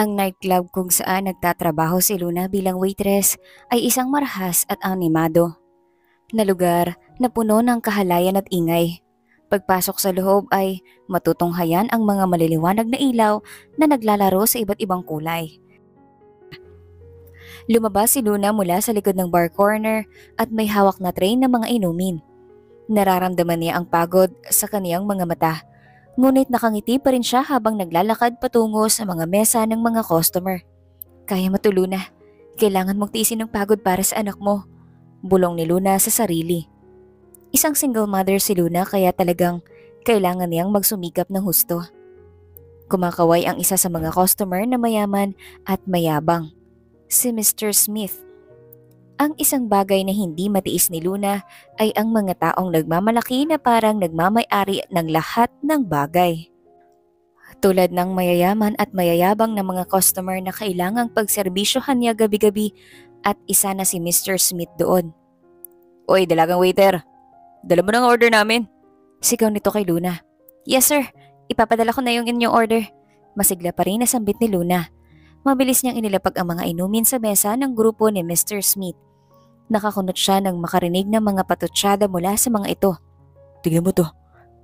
Ang nightclub kung saan nagtatrabaho si Luna bilang waitress ay isang marahas at animado na lugar na puno ng kahalayan at ingay. Pagpasok sa loob ay matutunghayan ang mga maliliwanag na ilaw na naglalaro sa iba't ibang kulay. Lumabas si Luna mula sa likod ng bar corner at may hawak na tray ng mga inumin. Nararamdaman niya ang pagod sa kaniyang mga mata Ngunit nakangiti pa rin siya habang naglalakad patungo sa mga mesa ng mga customer. Kaya matulo na. Kailangan mong tiisin ng pagod para sa anak mo. Bulong ni Luna sa sarili. Isang single mother si Luna kaya talagang kailangan niyang magsumikap ng husto. Kumakaway ang isa sa mga customer na mayaman at mayabang. Si Mr. Smith ang isang bagay na hindi matiis ni Luna ay ang mga taong nagmamalaki na parang nagmamay-ari ng lahat ng bagay. Tulad ng mayayaman at mayayabang na mga customer na kailangang pagserbisyohan niya gabi-gabi at isa na si Mr. Smith doon. Oy, dalagang waiter. Dala mo ng order namin. Sigaw nito kay Luna. Yes sir, ipapadala ko na yung inyong order. Masigla pa rin nasambit ni Luna. Mabilis niyang inilapag ang mga inumin sa mesa ng grupo ni Mr. Smith Nakakunot siya nang makarinig ng mga patutsada mula sa mga ito. Tingnan mo to,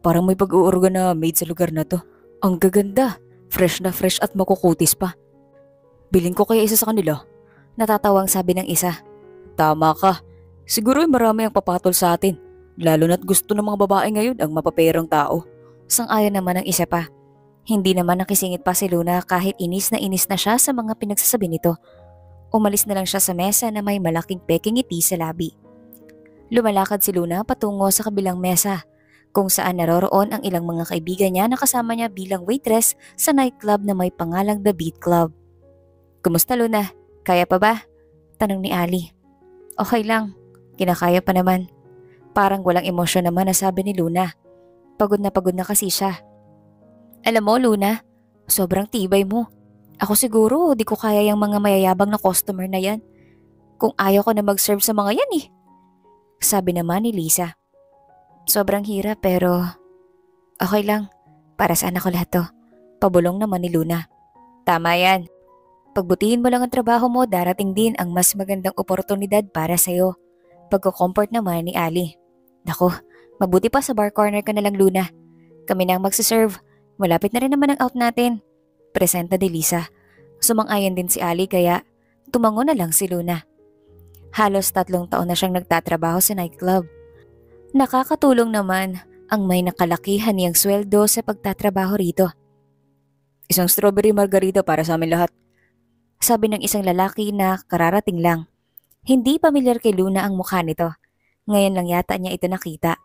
parang may pag-uurga na made sa lugar na to. Ang gaganda, fresh na fresh at makukutis pa. Biling ko kaya isa sa kanila. Natatawang sabi ng isa. Tama ka, siguro ay marami ang papatol sa atin. Lalo na't gusto ng mga babae ngayon ang mapaperong tao. Sang-ayon naman ang isa pa. Hindi naman nakisingit pa si Luna kahit inis na inis na siya sa mga pinagsasabi nito. Umalis na lang siya sa mesa na may malaking peking ngiti sa labi. Lumalakad si Luna patungo sa kabilang mesa kung saan naroroon ang ilang mga kaibigan niya na kasama niya bilang waitress sa nightclub na may pangalang The Beat Club. Kumusta Luna? Kaya pa ba? Tanong ni Ali. Okay lang, kinakaya pa naman. Parang walang emosyon naman na sabi ni Luna. Pagod na pagod na kasi siya. Alam mo Luna, sobrang tibay mo. Ako siguro, di ko kaya yung mga mayayabang na customer na yan. Kung ayaw ko na mag-serve sa mga yan eh. Sabi naman ni Lisa. Sobrang hirap pero okay lang. Para saan ako lahat to? Pabulong naman ni Luna. Tama yan. Pagbutihin mo lang ang trabaho mo, darating din ang mas magandang oportunidad para sa'yo. Pagko-comfort naman ni Ali. Nako, mabuti pa sa bar corner ka na lang Luna. Kami na ang magsiserve. Malapit na rin naman ang out natin presenta ni Lisa. Sumang-ayon din si Ali kaya tumango na lang si Luna. Halos tatlong taon na siyang nagtatrabaho sa nightclub. Nakakatulong naman ang may nakalakihan niyang sweldo sa pagtatrabaho rito. Isang strawberry margarita para sa amin lahat. Sabi ng isang lalaki na kararating lang. Hindi pamilyar kay Luna ang mukha nito. Ngayon lang yata niya ito nakita.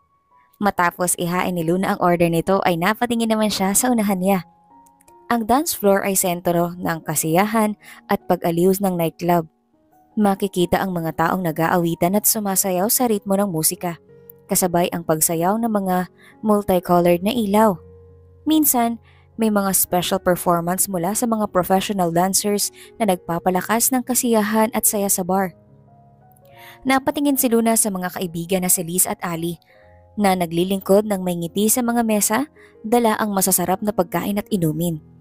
Matapos ihain ni Luna ang order nito ay napatingin naman siya sa unahan niya. Ang dance floor ay sentro ng kasiyahan at pag-aliws ng nightclub. Makikita ang mga taong nag-aawitan at sumasayaw sa ritmo ng musika, kasabay ang pagsayaw ng mga multicolored na ilaw. Minsan, may mga special performance mula sa mga professional dancers na nagpapalakas ng kasiyahan at saya sa bar. Napatingin si Luna sa mga kaibigan na si Liz at Ali na naglilingkod ng may ngiti sa mga mesa, dala ang masasarap na pagkain at inumin.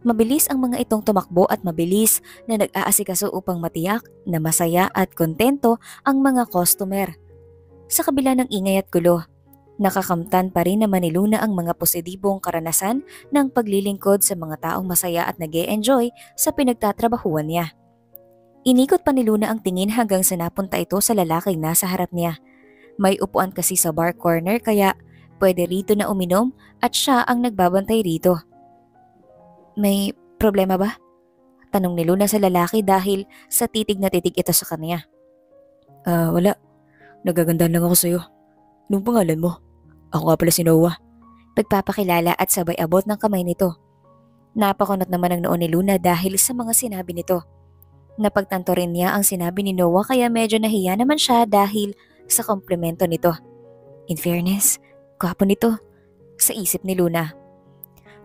Mabilis ang mga itong tumakbo at mabilis na nag-aasikaso upang matiyak na masaya at kontento ang mga customer. Sa kabila ng ingay at gulo, nakakamtan pa rin naman ni Luna ang mga positibong karanasan ng paglilingkod sa mga taong masaya at nag enjoy sa pinagtatrabahuan niya. Inikot pa ni Luna ang tingin hanggang sa napunta ito sa lalaking nasa harap niya. May upuan kasi sa bar corner kaya pwede rito na uminom at siya ang nagbabantay rito. May problema ba? Tanong ni Luna sa lalaki dahil sa titig na titig ito sa kanya. Ah, uh, wala. Nagagandaan lang ako sa'yo. Nung pangalan mo? Ako nga pala si Noah. Pagpapakilala at sabay abot ng kamay nito. Napakunot naman ang noon ni Luna dahil sa mga sinabi nito. Napagtanto rin niya ang sinabi ni Noah kaya medyo nahiya naman siya dahil sa komplemento nito. In fairness, gwapo nito. Sa isip ni Luna.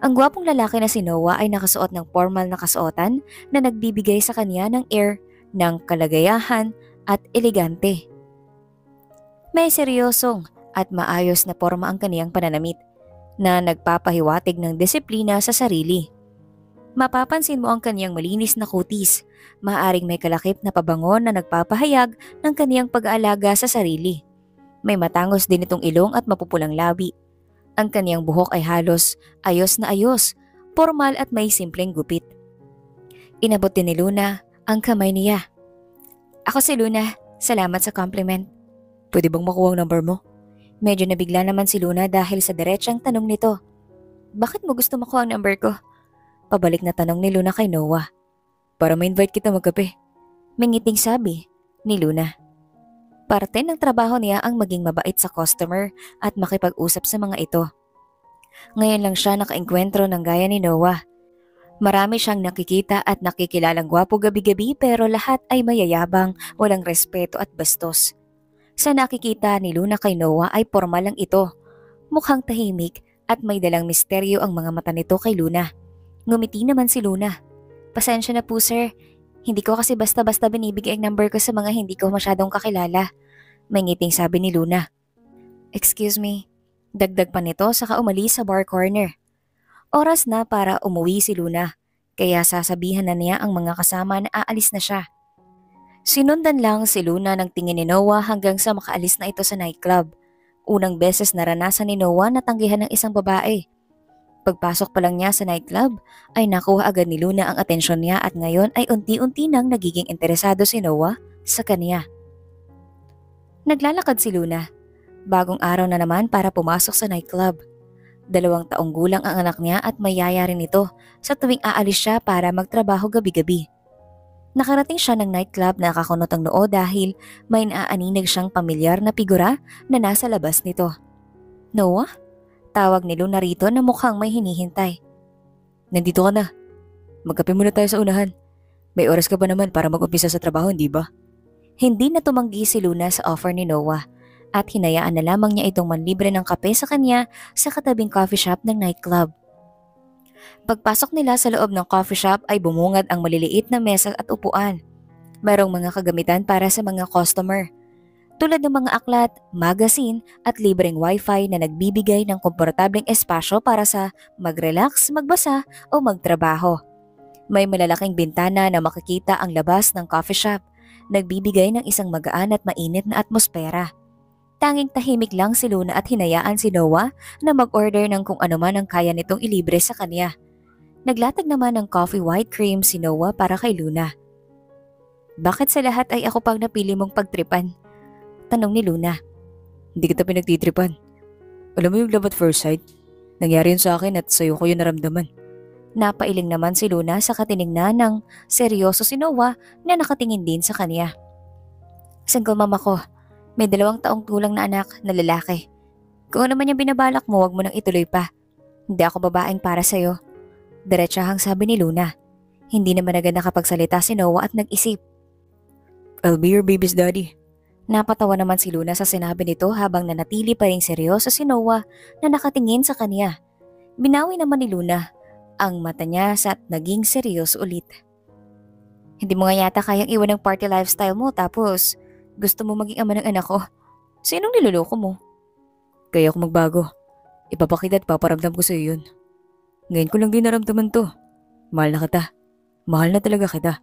Ang gwapong lalaki na si Noah ay nakasuot ng formal na kasuotan na nagbibigay sa kanya ng air ng kalagayahan at elegante. May seryosong at maayos na forma ang kaniyang pananamit na nagpapahiwatig ng disiplina sa sarili. Mapapansin mo ang kaniyang malinis na kutis, maaring may kalakip na pabangon na nagpapahayag ng kaniyang pag-aalaga sa sarili. May matangos din itong ilong at mapupulang labi. Ang kaniyang buhok ay halos ayos na ayos, formal at may simpleng gupit. Inabot din ni Luna ang kamay niya. Ako si Luna, salamat sa compliment. Pwede bang makuha ang number mo? Medyo nabigla naman si Luna dahil sa diretsang tanong nito. Bakit mo gusto makuha ang number ko? Pabalik na tanong ni Luna kay Noah. Para ma-invite kita magkape. Mingiting sabi ni Luna. Parte ng trabaho niya ang maging mabait sa customer at makipag-usap sa mga ito. Ngayon lang siya nakaengkwentro ng gaya ni Noah. Marami siyang nakikita at nakikilalang gwapo gabi-gabi pero lahat ay mayayabang, walang respeto at bastos. Sa nakikita ni Luna kay Noah ay formal lang ito. Mukhang tahimik at may dalang misteryo ang mga mata nito kay Luna. Ngumiti naman si Luna. Pasensya na po sir, hindi ko kasi basta-basta binibigay ang number ko sa mga hindi ko masyadong kakilala. May ngiting sabi ni Luna. Excuse me, dagdag pa nito saka umalis sa bar corner. Oras na para umuwi si Luna, kaya sasabihan na niya ang mga kasama na aalis na siya. Sinundan lang si Luna ng tingin ni Noah hanggang sa makaalis na ito sa nightclub. Unang beses naranasan ni Noah na tanggihan ng isang babae. Pagpasok pa lang niya sa nightclub ay nakuha agad ni Luna ang atensyon niya at ngayon ay unti-unti nang nagiging interesado si Noah sa kanya. Naglalakad si Luna. Bagong araw na naman para pumasok sa nightclub. Dalawang taong gulang ang anak niya at may yaya rin ito sa tuwing aalis siya para magtrabaho gabi-gabi. Nakarating siya ng nightclub na nakakunot ang noo dahil may naaaninag siyang pamilyar na figura na nasa labas nito. Noah? Tawag ni Luna rito na mukhang may hinihintay. Nandito ka na. Magkape muna tayo sa unahan. May oras ka ba naman para mag-umpisa sa trabaho, hindi ba? Hindi na tumanggi si Luna sa offer ni Noah at hinayaan na lamang niya itong manlibre ng kape sa kanya sa katabing coffee shop ng nightclub. Pagpasok nila sa loob ng coffee shop ay bumungad ang maliliit na mesa at upuan. Merong mga kagamitan para sa mga customer tulad ng mga aklat, magazine at libreng wifi na nagbibigay ng komportableng espasyo para sa mag-relax, magbasa o magtrabaho. May malalaking bintana na makikita ang labas ng coffee shop, nagbibigay ng isang magaan at mainit na atmosfera. Tanging tahimik lang si Luna at hinayaan si Noah na mag-order ng kung ano man ang kaya nitong ilibre sa kanya. Naglatag naman ng coffee white cream si Noah para kay Luna. Bakit sa lahat ay ako pang napili mong pagtripan? Tanong ni Luna. Hindi kita pinagtitripan. Alam mo yung love at first sight? Nangyari yun sa akin at sa'yo ko yun naramdaman. Napailing naman si Luna sa katiningnan ng seryoso si Noah na nakatingin din sa kanya. Single mama ko. May dalawang taong tulang na anak na lalaki. Kung ano man yung binabalak mo, wag mo nang ituloy pa. Hindi ako babaeng para sa'yo. Diretsahang sabi ni Luna. Hindi naman agad nakapagsalita si Noah at nag-isip. I'll be your baby's daddy. Napatawa naman si Luna sa sinabi nito habang nanatili pa rin seryoso si Noah na nakatingin sa kanya. Binawi naman ni Luna ang mata niya sa naging seryoso ulit. Hindi mo nga yata kayang iwan ng party lifestyle mo tapos gusto mo maging ama ng anak ko. Sinong niloloko mo? Kaya ako magbago. Ipapakita at paparamdam ko sa iyo yun. Ngayon ko lang din naramdaman to. Mahal na kita. Mahal na talaga kita.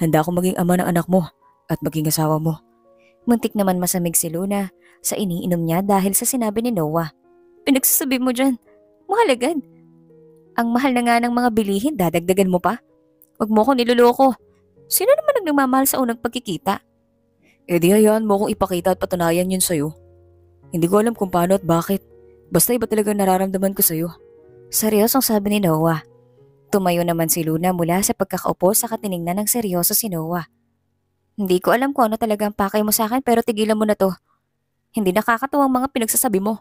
Handa akong maging ama ng anak mo at maging asawa mo. Muntik naman masamig si Luna sa iniinom niya dahil sa sinabi ni Noah. Pinagsasabi mo dyan, mahal agad. Ang mahal na nga ng mga bilihin, dadagdagan mo pa? Huwag mo ko niloloko. Sino naman ang nagmamahal sa unang pagkikita? E di hayaan mo kong ipakita at patunayan yun sa'yo. Hindi ko alam kung paano at bakit. Basta iba talaga nararamdaman ko sa'yo. Seryosong sabi ni Noah. Tumayo naman si Luna mula sa pagkakaupo sa katiningnan ng seryoso si Noah. Hindi ko alam kung ano talaga ang pakay mo sa akin pero tigilan mo na to. Hindi nakakatuwa ang mga pinagsasabi mo.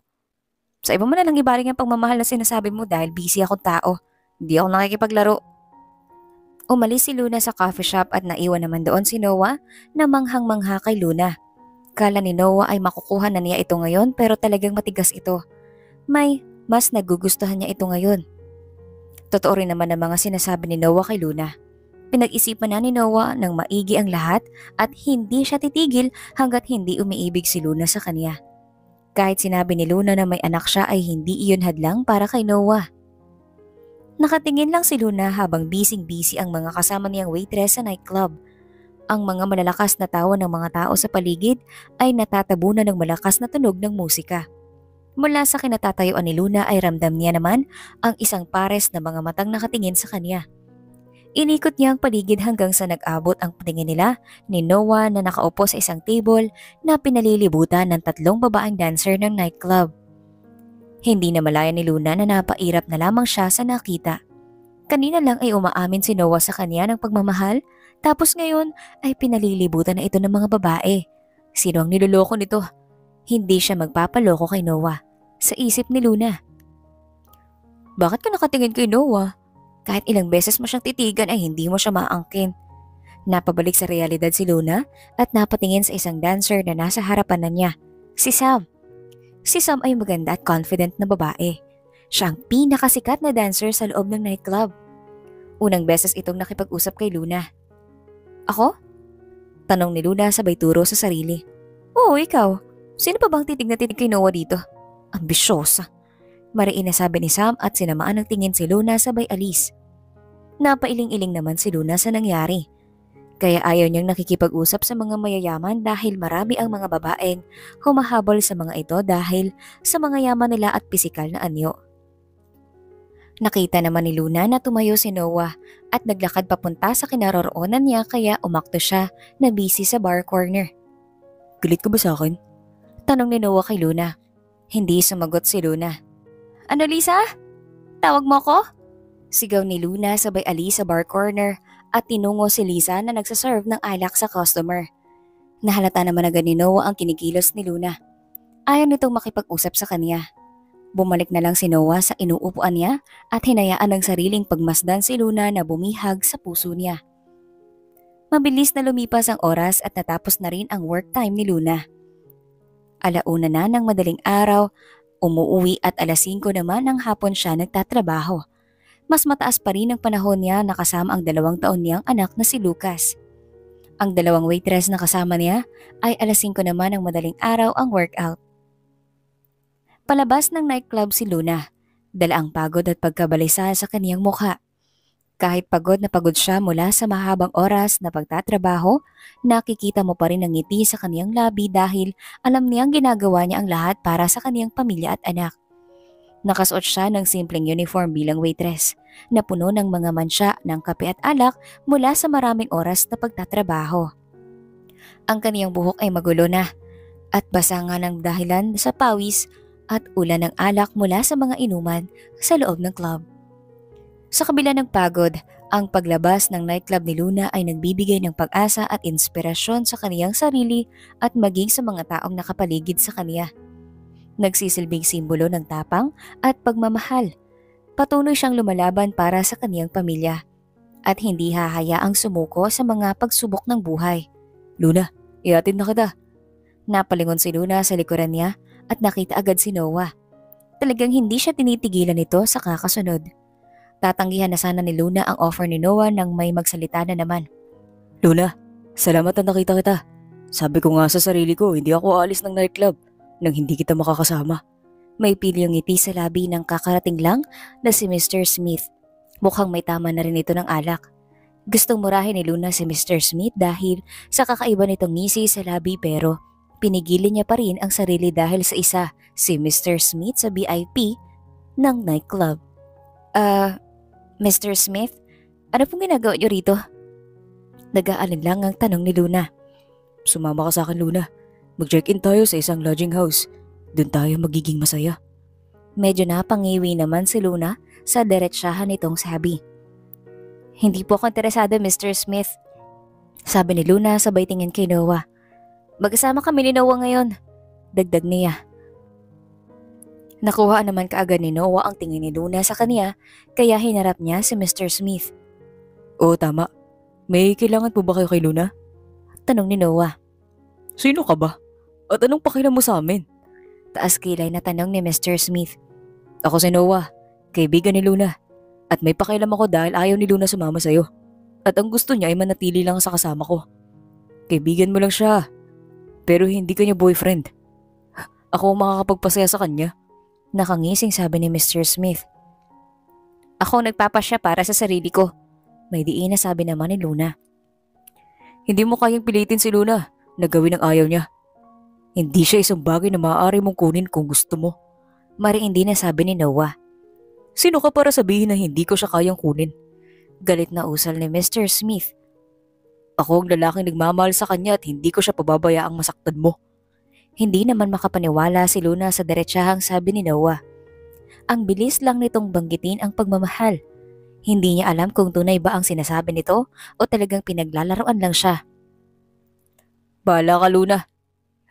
Sa iba mo na lang ibaling ang pagmamahal na sinasabi mo dahil busy akong tao. Hindi ako nakikipaglaro. Umalis si Luna sa coffee shop at naiwan naman doon si Noah na manghang-mangha kay Luna. Kala ni Noah ay makukuha na niya ito ngayon pero talagang matigas ito. May mas nagugustuhan niya ito ngayon. Totoo rin naman ang mga sinasabi ni Noah kay Luna. Pinag-isipan na ni Noah ng maigi ang lahat at hindi siya titigil hanggat hindi umiibig si Luna sa kanya. Kahit sinabi ni Luna na may anak siya ay hindi iyon hadlang para kay Noah. Nakatingin lang si Luna habang bising-busy ang mga kasama niyang waitress sa nightclub. Ang mga malalakas na tawa ng mga tao sa paligid ay natatabunan ng malakas na tunog ng musika. Mula sa kinatatayuan ni Luna ay ramdam niya naman ang isang pares na mga matang nakatingin sa kanya. Inikot niya ang paligid hanggang sa nag-abot ang patingin nila ni Noah na nakaupo sa isang table na pinalilibutan ng tatlong babaeng dancer ng nightclub. Hindi na malaya ni Luna na napairap na lamang siya sa nakita. Kanina lang ay umaamin si Noah sa kanya ng pagmamahal tapos ngayon ay pinalilibutan na ito ng mga babae. Sino ang niloloko nito? Hindi siya magpapaloko kay Noah. Sa isip ni Luna. Bakit ka nakatingin kay Noah? Kahit ilang beses mo siyang titigan ay hindi mo siya maangkin. Napabalik sa realidad si Luna at napatingin sa isang dancer na nasa harapan na niya, si Sam. Si Sam ay maganda at confident na babae. Siya ang pinakasikat na dancer sa loob ng nightclub. Unang beses itong nakipag-usap kay Luna. Ako? Tanong ni Luna sabay turo sa sarili. Oo, ikaw. Sino pa bang titig na titig kay Noah dito? Ambisyosa. Mariin na sabi ni Sam at sinamaan ng tingin si Luna sabay alis. Napailing-iling naman si Luna sa nangyari. Kaya ayaw niyang nakikipag-usap sa mga mayayaman dahil marami ang mga babaeng humahabol sa mga ito dahil sa mga yaman nila at pisikal na anyo. Nakita naman ni Luna na tumayo si Noah at naglakad papunta sa kinaroroonan niya kaya umakto siya na busy sa bar corner. Galit ka ba sa akin? Tanong ni Noah kay Luna. Hindi sumagot si Luna. Ano Lisa? Tawag mo ko? Sigaw ni Luna sabay alis sa bar corner at tinungo si Lisa na nagsaserve ng alak sa customer. Nahalata naman agad ni Noah ang kinikilos ni Luna. Ayaw nitong makipag-usap sa kanya Bumalik na lang si Noah sa inuupuan niya at hinayaan ng sariling pagmasdan si Luna na bumihag sa puso niya. Mabilis na lumipas ang oras at natapos na rin ang work time ni Luna. Alauna na ng madaling araw, umuuwi at alas 5 naman ng hapon siya nagtatrabaho. Mas mataas pa rin ang panahon niya na kasama ang dalawang taon niyang anak na si Lucas. Ang dalawang waitress na kasama niya ay alas 5 naman ng madaling araw ang workout. Palabas ng nightclub si Luna. Dala ang pagod at pagkabalisa sa kaniyang mukha. Kahit pagod na pagod siya mula sa mahabang oras na pagtatrabaho, nakikita mo pa rin ang ngiti sa kaniyang labi dahil alam niyang ginagawa niya ang lahat para sa kaniyang pamilya at anak. Nakasuot siya ng simpleng uniform bilang waitress na puno ng mga mansya ng kape at alak mula sa maraming oras na pagtatrabaho. Ang kaniyang buhok ay magulo na at basa nga ng dahilan sa pawis at ulan ng alak mula sa mga inuman sa loob ng club. Sa kabila ng pagod, ang paglabas ng nightclub ni Luna ay nagbibigay ng pag-asa at inspirasyon sa kaniyang sarili at maging sa mga taong nakapaligid sa kaniya. Nagsisilbing simbolo ng tapang at pagmamahal. Patuloy siyang lumalaban para sa kaniyang pamilya at hindi hahayaang sumuko sa mga pagsubok ng buhay. Luna, iatid na kita. Napalingon si Luna sa likuran niya at nakita agad si Noah. Talagang hindi siya tinitigilan nito sa kakasunod. Tatanggihan na sana ni Luna ang offer ni Noah nang may magsalita na naman. Luna, salamat na nakita kita. Sabi ko nga sa sarili ko, hindi ako aalis ng nightclub nang hindi kita makakasama. May pilyong ngiti sa labi ng kakarating lang na si Mr. Smith. Mukhang may tama na rin ito ng alak. Gustong murahin ni Luna si Mr. Smith dahil sa kakaiba nitong ngisi sa labi pero Pinigilin niya pa rin ang sarili dahil sa isa, si Mr. Smith sa VIP ng nightclub. Ah, uh, Mr. Smith, ano pong ginagawa niyo rito? Nag-aalin lang ang tanong ni Luna. Sumama ka sa akin, Luna. Mag-check-in tayo sa isang lodging house. Doon tayo magiging masaya. Medyo napangiwi naman si Luna sa diretsyahan nitong sabi. Hindi po ako interesado, Mr. Smith. Sabi ni Luna sabay tingin kay Noah. Magkasama kami ni Noah ngayon. Dagdag niya. Nakuha naman kaagad ni Noah ang tingin ni Luna sa kanya kaya hinarap niya si Mr. Smith. Oo tama. May kailangan po ba kayo kay Luna? Tanong ni Noah. Sino ka ba? At anong pakilam mo sa amin? Taas kilay na tanong ni Mr. Smith. Ako si Noah, kaibigan ni Luna. At may pakialam ako dahil ayaw ni Luna sumama sa'yo. At ang gusto niya ay manatili lang sa kasama ko. Kaibigan mo lang siya pero hindi kanya boyfriend. Ako ang makakapagpasaya sa kanya. Nakangising sabi ni Mr. Smith. Ako nagpapasya para sa sarili ko. May diin na sabi naman ni Luna. Hindi mo kayang pilitin si Luna na gawin ang ayaw niya. Hindi siya isang bagay na maaari mong kunin kung gusto mo. Mariindi na sabi ni Noah. Sino ka para sabihin na hindi ko siya kayang kunin? Galit na usal ni Mr. Smith. Ako ang lalaking nagmamahal sa kanya at hindi ko siya pababayaang masaktan mo. Hindi naman makapaniwala si Luna sa diretsahang sabi ni Noah. Ang bilis lang nitong banggitin ang pagmamahal. Hindi niya alam kung tunay ba ang sinasabi nito o talagang pinaglalaroan lang siya. Bala ka Luna.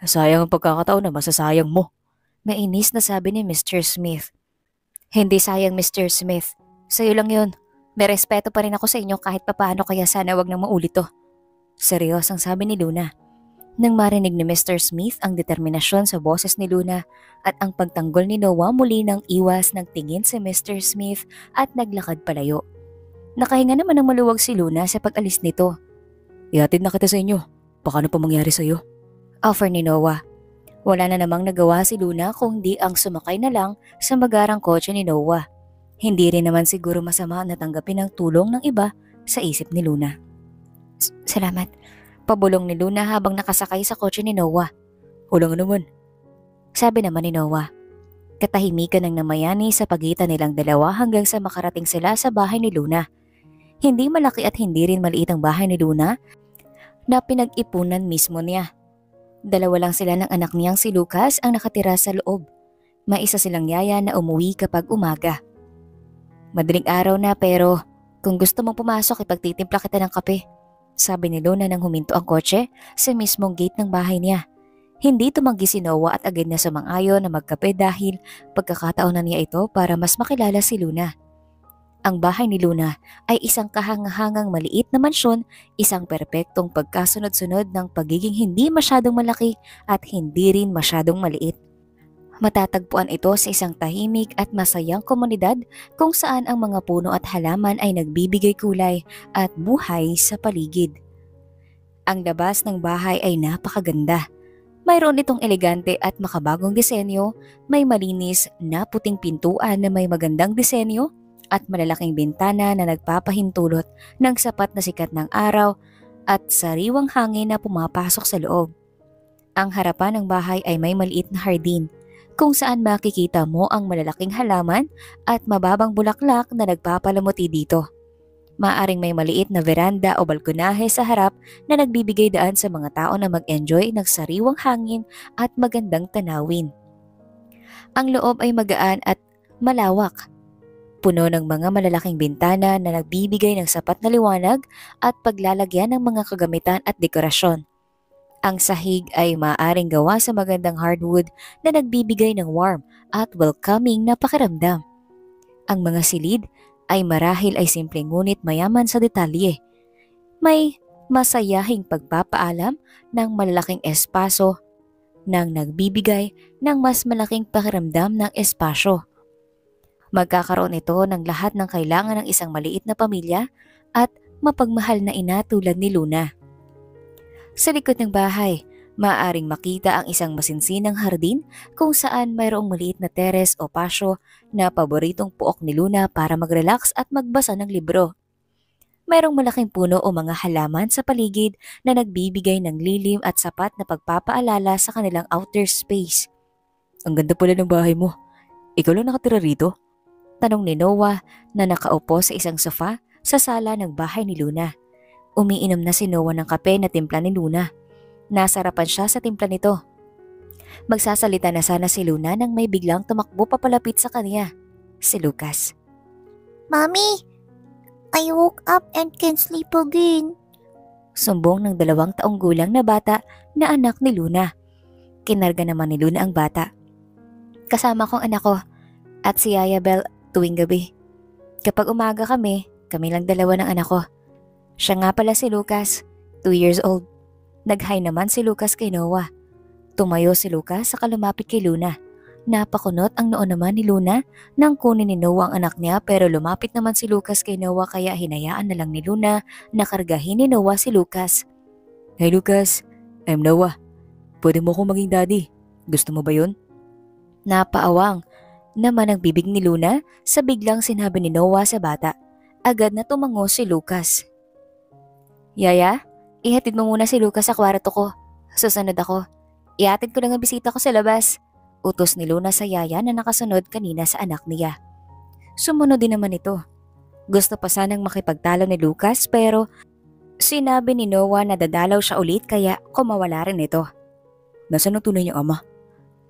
Sayang ang pagkakataon na masasayang mo. Mainis na sabi ni Mr. Smith. Hindi sayang Mr. Smith. Sa'yo lang yun. May respeto pa rin ako sa inyo kahit papaano kaya sana wag nang maulit to. Seryosang sabi ni Luna. Nang marinig ni Mr. Smith ang determinasyon sa boses ni Luna at ang pagtanggol ni Noah muli ng iwas ng tingin si Mr. Smith at naglakad palayo. Nakahinga naman ng maluwag si Luna sa pag-alis nito. Ihatid na kita sa inyo. Baka ano pa mangyari sa'yo? Offer ni Noah. Wala na namang nagawa si Luna kung di ang sumakay na lang sa magarang kotse ni Noah. Hindi rin naman siguro masama na tanggapin ang tulong ng iba sa isip ni Luna. Salamat. Pabulong ni Luna habang nakasakay sa kotse ni Noah. Walang naman. Sabi naman ni Noah. Katahimikan ng namayani sa pagitan nilang dalawa hanggang sa makarating sila sa bahay ni Luna. Hindi malaki at hindi rin maliit ang bahay ni Luna na pinag-ipunan mismo niya. Dalawa lang sila ng anak niyang si Lucas ang nakatira sa loob. May isa silang yaya na umuwi kapag umaga. Madaling araw na pero kung gusto mong pumasok ipagtitimpla kita ng kape. Sabi ni Luna nang huminto ang kotse sa mismong gate ng bahay niya. Hindi tumanggi si Noah at agad na sumang-ayon na magkape dahil pagkakataon na niya ito para mas makilala si Luna. Ang bahay ni Luna ay isang kahangahangang maliit na mansyon, isang perpektong pagkasunod-sunod ng pagiging hindi masyadong malaki at hindi rin masyadong maliit. Matatagpuan ito sa isang tahimik at masayang komunidad kung saan ang mga puno at halaman ay nagbibigay kulay at buhay sa paligid. Ang labas ng bahay ay napakaganda. Mayroon itong elegante at makabagong disenyo, may malinis na puting pintuan na may magandang disenyo at malalaking bintana na nagpapahintulot ng sapat na sikat ng araw at sariwang hangin na pumapasok sa loob. Ang harapan ng bahay ay may maliit na hardin kung saan makikita mo ang malalaking halaman at mababang bulaklak na nagpapalamuti dito. Maaring may maliit na veranda o balkonahe sa harap na nagbibigay daan sa mga tao na mag-enjoy ng sariwang hangin at magandang tanawin. Ang loob ay magaan at malawak puno ng mga malalaking bintana na nagbibigay ng sapat na liwanag at paglalagyan ng mga kagamitan at dekorasyon. Ang sahig ay maaaring gawa sa magandang hardwood na nagbibigay ng warm at welcoming na pakiramdam. Ang mga silid ay marahil ay simple ngunit mayaman sa detalye. May masayahing pagpapaalam ng malalaking espaso nang nagbibigay ng mas malaking pakiramdam ng espasyo. Magkakaroon ito ng lahat ng kailangan ng isang maliit na pamilya at mapagmahal na ina tulad ni Luna. Sa likod ng bahay, maaaring makita ang isang masinsinang hardin kung saan mayroong maliit na teres o pasyo na paboritong puok ni Luna para mag-relax at magbasa ng libro. Mayroong malaking puno o mga halaman sa paligid na nagbibigay ng lilim at sapat na pagpapaalala sa kanilang outer space. Ang ganda pala ng bahay mo. Ikaw lang nakatira rito? Tanong ni Noah na nakaupo sa isang sofa sa sala ng bahay ni Luna. Umiinom na si Noah ng kape na timpla ni Luna. Nasarapan siya sa timpla nito. Magsasalita na sana si Luna nang may biglang tumakbo papalapit sa kanya. Si Lucas. Mommy, I woke up and can't sleep again. Sumbong ng dalawang taong gulang na bata na anak ni Luna. Kinarga naman ni Luna ang bata. Kasama kong anak ko at si Yaya Bell tuwing gabi. Kapag umaga kami, kami lang dalawa ng anak ko. Siya nga pala si Lucas, 2 years old. Nag-hi naman si Lucas kay Noah. Tumayo si Lucas sa kalumapit kay Luna. Napakunot ang noon naman ni Luna nang kunin ni Noah ang anak niya pero lumapit naman si Lucas kay Noah kaya hinayaan na lang ni Luna na kargahin ni Noah si Lucas. Hey Lucas, I'm Noah. Pwede mo akong maging daddy. Gusto mo ba yun? Napaawang naman ang bibig ni Luna sa biglang sinabi ni Noah sa bata. Agad na tumango si Lucas. Yaya, ihatid mo muna si Lucas sa kwarto ko. Susunod ako. Ihatid ko lang ang bisita ko sa labas. Utos ni Luna sa yaya na nakasunod kanina sa anak niya. Sumunod din naman ito. Gusto pa sanang makipagtalo ni Lucas pero sinabi ni Noah na dadalaw siya ulit kaya kumawala rin ito. Nasaan ang tunay niyang ama?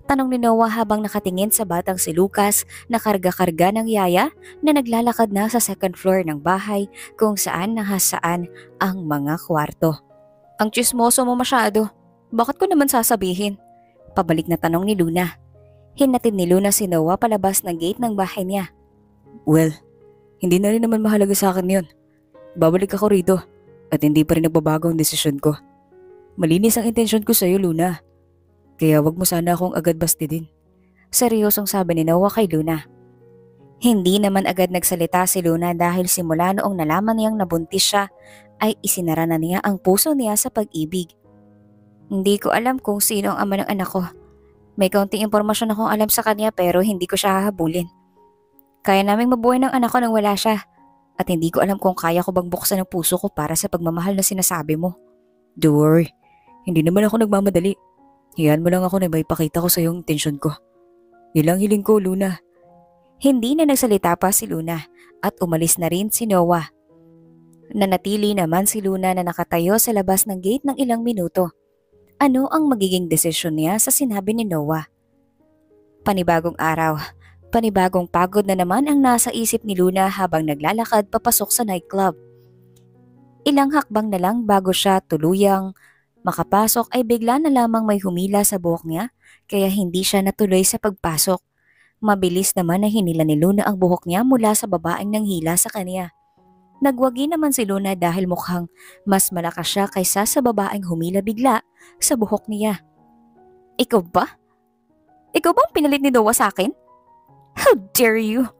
Tanong ni Noah habang nakatingin sa batang si Lucas na karga-karga ng yaya na naglalakad na sa second floor ng bahay kung saan nahasaan ang mga kwarto. Ang chismoso mo masyado. Bakit ko naman sasabihin? Pabalik na tanong ni Luna. Hinatid ni Luna si Noah palabas ng gate ng bahay niya. Well, hindi na rin naman mahalaga sa akin yun. Babalik ako rito at hindi pa rin nagbabago ang desisyon ko. Malinis ang intensyon ko sa'yo, Luna. Kaya wag mo sana akong agad bastidin. Seryosong sabi ni Noah kay Luna. Hindi naman agad nagsalita si Luna dahil simula noong nalaman niyang nabuntis siya ay isinara na niya ang puso niya sa pag-ibig. Hindi ko alam kung sino ang ama ng anak ko. May kaunting impormasyon akong alam sa kanya pero hindi ko siya hahabulin. Kaya naming mabuhay ng anak ko nang wala siya. At hindi ko alam kung kaya ko bang buksan ang puso ko para sa pagmamahal na sinasabi mo. Worry, hindi naman ako nagmamadali. Hiyan mo lang ako na may pakita ko sa yung intensyon ko. Ilang hiling ko, Luna. Hindi na nagsalita pa si Luna at umalis na rin si Noah. Nanatili naman si Luna na nakatayo sa labas ng gate ng ilang minuto. Ano ang magiging desisyon niya sa sinabi ni Noah? Panibagong araw, panibagong pagod na naman ang nasa isip ni Luna habang naglalakad papasok sa nightclub. Ilang hakbang na lang bago siya tuluyang Makapasok ay bigla na lamang may humila sa buhok niya kaya hindi siya natuloy sa pagpasok. Mabilis naman na hinila ni Luna ang buhok niya mula sa babaeng nang hila sa kanya. Nagwagi naman si Luna dahil mukhang mas malakas siya kaysa sa babaeng humila bigla sa buhok niya. Ikaw ba? Ikaw bang pinalit ni Noah sa akin? How dare you?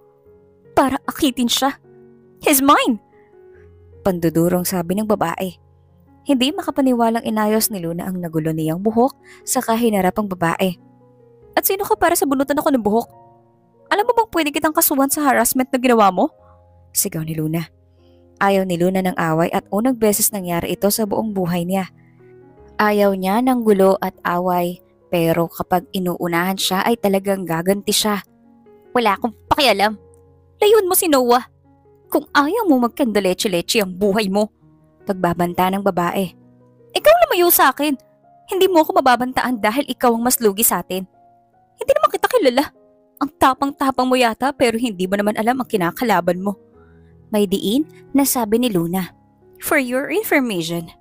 Para akitin siya. He's mine! Pandudurong sabi ng babae. Hindi makapaniwalang inayos ni Luna ang nagulo niyang buhok sa kahinarap ang babae. At sino ka para sa bunutan ako ng buhok? Alam mo bang pwede kitang kasuhan sa harassment na ginawa mo? Sigaw ni Luna. Ayaw ni Luna ng away at unang beses nangyari ito sa buong buhay niya. Ayaw niya ng gulo at away pero kapag inuunahan siya ay talagang gaganti siya. Wala akong pakialam. Layuan mo si Noah. Kung ayaw mo magkandaleche-leche ang buhay mo, pagbabanta ng babae. Ikaw lumayo sa akin. Hindi mo ako mababantaan dahil ikaw ang mas lugi sa atin. Hindi naman kita kilala. Ang tapang-tapang mo yata pero hindi mo naman alam ang kinakalaban mo. May diin na sabi ni Luna. For your information,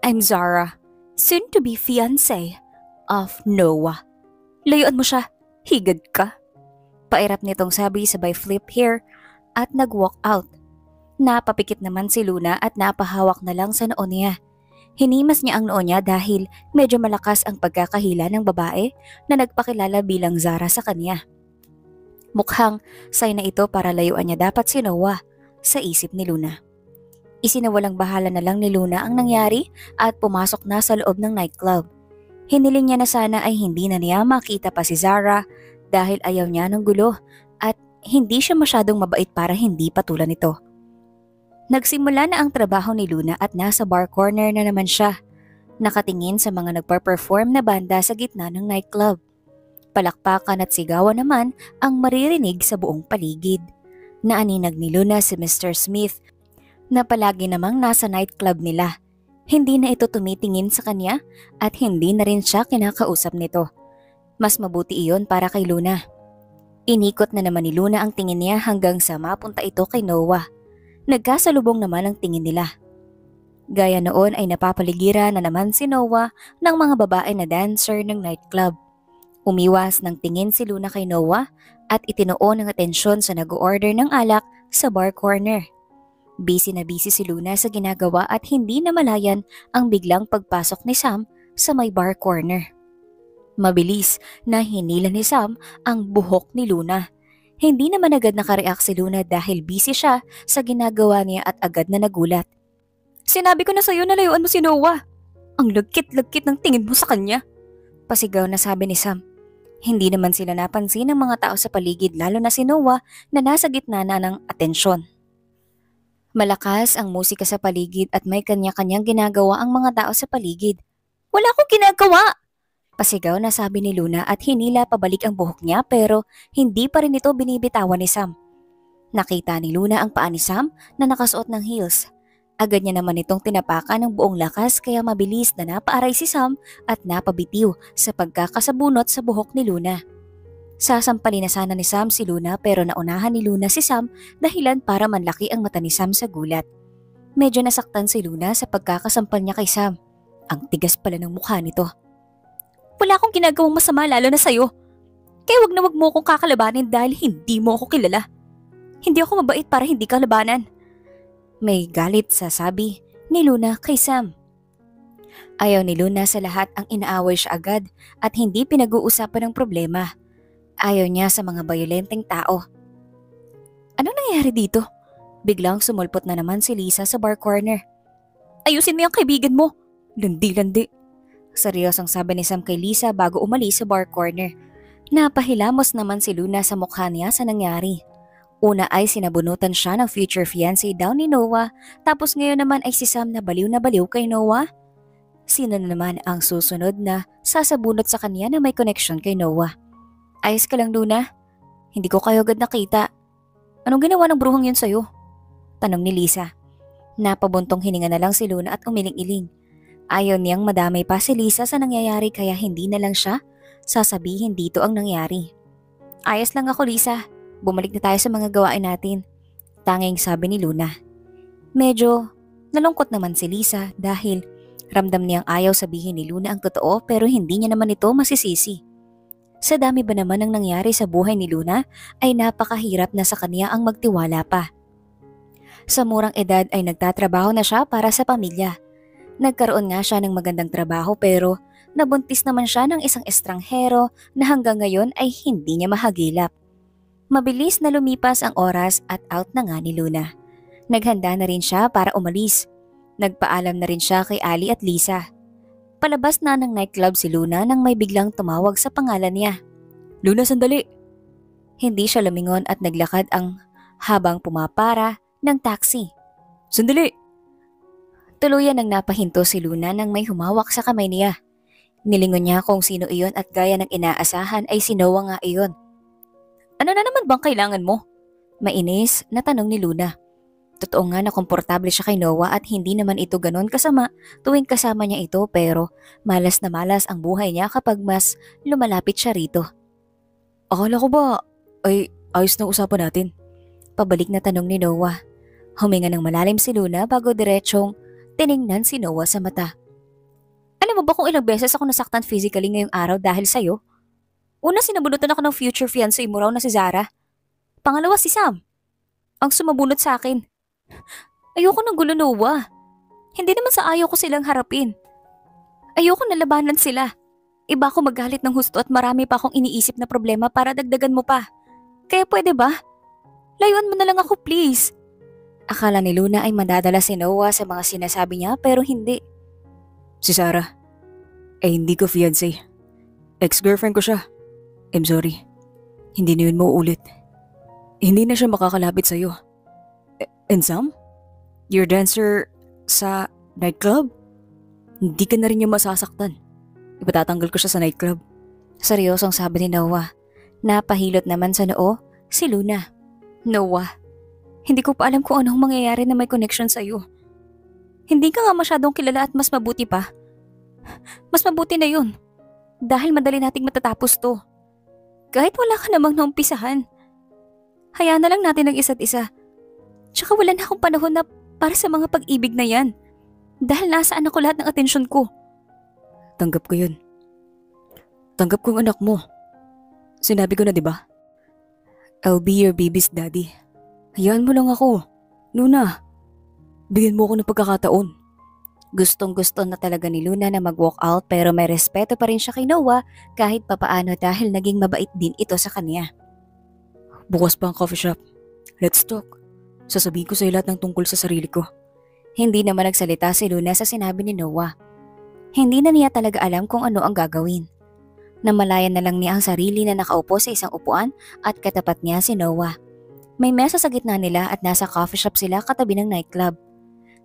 I'm Zara, soon to be fiancé of Noah. Layuan mo siya, higad ka. Pairap nitong sabi sabay flip here at nag-walk out. Napapikit naman si Luna at napahawak na lang sa noon niya. Hinimas niya ang noon niya dahil medyo malakas ang pagkakahila ng babae na nagpakilala bilang Zara sa kanya. Mukhang sign na ito para layuan niya dapat si Noah sa isip ni Luna. Isinawalang bahala na lang ni Luna ang nangyari at pumasok na sa loob ng nightclub. Hiniling niya na sana ay hindi na niya makita pa si Zara dahil ayaw niya ng gulo at hindi siya masyadong mabait para hindi patulan ito. Nagsimula na ang trabaho ni Luna at nasa bar corner na naman siya. Nakatingin sa mga nagpa-perform na banda sa gitna ng nightclub. Palakpakan at sigawan naman ang maririnig sa buong paligid. Naaninag ni Luna si Mr. Smith na palagi namang nasa nightclub nila. Hindi na ito tumitingin sa kanya at hindi na rin siya kinakausap nito. Mas mabuti iyon para kay Luna. Inikot na naman ni Luna ang tingin niya hanggang sa mapunta ito kay Noah. Nagkasalubong naman ang tingin nila. Gaya noon ay napapaligiran na naman si Noah ng mga babae na dancer ng nightclub. Umiwas ng tingin si Luna kay Noah at itinuon ang atensyon sa nag-order ng alak sa bar corner. Busy na busy si Luna sa ginagawa at hindi na malayan ang biglang pagpasok ni Sam sa may bar corner. Mabilis na hinila ni Sam ang buhok ni Luna hindi naman agad nakareact si Luna dahil busy siya sa ginagawa niya at agad na nagulat. Sinabi ko na sa'yo na layuan mo si Noah. Ang lagkit-lagkit ng tingin mo sa kanya. Pasigaw na sabi ni Sam. Hindi naman sila napansin ng mga tao sa paligid lalo na si Noah na nasa gitna na ng atensyon. Malakas ang musika sa paligid at may kanya-kanyang ginagawa ang mga tao sa paligid. Wala akong ginagawa! Pasigaw na sabi ni Luna at hinila pabalik ang buhok niya pero hindi pa rin ito binibitawan ni Sam. Nakita ni Luna ang paa ni Sam na nakasuot ng heels. Agad niya naman itong tinapakan ng buong lakas kaya mabilis na napaaray si Sam at napabitiw sa pagkakasabunot sa buhok ni Luna. Sasampalin na sana ni Sam si Luna pero naunahan ni Luna si Sam dahilan para manlaki ang mata ni Sam sa gulat. Medyo nasaktan si Luna sa pagkakasampal niya kay Sam. Ang tigas pala ng mukha nito. Wala akong ginagawang masama lalo na sa'yo. Kaya wag na wag mo akong kakalabanin dahil hindi mo ako kilala. Hindi ako mabait para hindi ka labanan. May galit sa sabi ni Luna kay Sam. Ayaw ni Luna sa lahat ang inaaway siya agad at hindi pinag-uusapan ng problema. Ayaw niya sa mga bayolenteng tao. Ano nangyayari dito? Biglang sumulpot na naman si Lisa sa bar corner. Ayusin mo yung kaibigan mo. Landi-landi. Seryosong sabi ni Sam kay Lisa bago umalis sa bar corner. Napahilamos naman si Luna sa mukha niya sa nangyari. Una ay sinabunutan siya ng future fiancé daw ni Noah tapos ngayon naman ay si Sam na baliw na baliw kay Noah. Sino na naman ang susunod na sasabunot sa kanya na may connection kay Noah? Ayos ka lang Luna? Hindi ko kayo agad nakita. Anong ginawa ng bruhang yun sa'yo? Tanong ni Lisa. Napabuntong hininga na lang si Luna at umiling-iling. Ayaw niyang madamay pa si Lisa sa nangyayari kaya hindi na lang siya sasabihin dito ang nangyari. Ayos lang ako Lisa, bumalik na tayo sa mga gawain natin. Tanging sabi ni Luna. Medyo nalungkot naman si Lisa dahil ramdam niyang ayaw sabihin ni Luna ang totoo pero hindi niya naman ito masisisi. Sa dami ba naman ng nangyari sa buhay ni Luna ay napakahirap na sa kanya ang magtiwala pa. Sa murang edad ay nagtatrabaho na siya para sa pamilya Nagkaroon nga siya ng magandang trabaho pero nabuntis naman siya ng isang estranghero na hanggang ngayon ay hindi niya mahagilap. Mabilis na lumipas ang oras at out na nga ni Luna. Naghanda na rin siya para umalis. Nagpaalam na rin siya kay Ali at Lisa. Palabas na ng nightclub si Luna nang may biglang tumawag sa pangalan niya. Luna, sandali! Hindi siya lumingon at naglakad ang habang pumapara ng taxi. Sandali! Tuluyan ang napahinto si Luna nang may humawak sa kamay niya. Nilingon niya kung sino iyon at gaya ng inaasahan ay si Noah nga iyon. Ano na naman bang kailangan mo? Mainis na tanong ni Luna. Totoo nga na komportable siya kay Noah at hindi naman ito ganon kasama tuwing kasama niya ito pero malas na malas ang buhay niya kapag mas lumalapit siya rito. Akala ko ba ay ayos na usapan natin? Pabalik na tanong ni Noah. Huminga ng malalim si Luna bago diretsong Tiningnan si Noah sa mata. Alam mo ba kung ilang beses ako nasaktan physically ngayong araw dahil sa'yo? Una sinabunutan ako ng future fiancé mo raw na si Zara. Pangalawa si Sam. Ang sumabunot sa akin. Ayoko ng gulo Noah. Hindi naman sa ayaw ko silang harapin. Ayoko na labanan sila. Iba ako magalit ng husto at marami pa akong iniisip na problema para dagdagan mo pa. Kaya pwede ba? Layuan mo na lang ako please. Akala ni Luna ay madadala si Noah sa mga sinasabi niya pero hindi. Si Sarah. Eh hindi ko fiancé. Ex-girlfriend ko siya. I'm sorry. Hindi na yun mauulit. Hindi na siya makakalapit sa'yo. And Sam? Your dancer sa nightclub? Hindi ka na rin niya masasaktan. Ipatatanggal ko siya sa nightclub. Seryosong sabi ni Noah. Napahilot naman sa noo si Luna. Noah, hindi ko pa alam kung anong mangyayari na may connection sa iyo. Hindi ka nga masyadong kilala at mas mabuti pa. Mas mabuti na yun. Dahil madali nating matatapos to. Kahit wala ka namang naumpisahan. Hayaan na lang natin ang isa't isa. Tsaka wala na akong panahon na para sa mga pag-ibig na yan. Dahil nasaan ako lahat ng atensyon ko. Tanggap ko yun. Tanggap kong anak mo. Sinabi ko na 'di ba? I'll be your baby's daddy. Hayaan mo lang ako. Luna, bigyan mo ako ng pagkakataon. Gustong gusto na talaga ni Luna na mag-walk out pero may respeto pa rin siya kay Noah kahit papaano dahil naging mabait din ito sa kanya. Bukas pa ang coffee shop. Let's talk. Sasabihin ko sa lahat ng tungkol sa sarili ko. Hindi naman nagsalita si Luna sa sinabi ni Noah. Hindi na niya talaga alam kung ano ang gagawin. Namalayan na lang niya ang sarili na nakaupo sa isang upuan at katapat niya si Noah. May mesa sa gitna nila at nasa coffee shop sila katabi ng nightclub.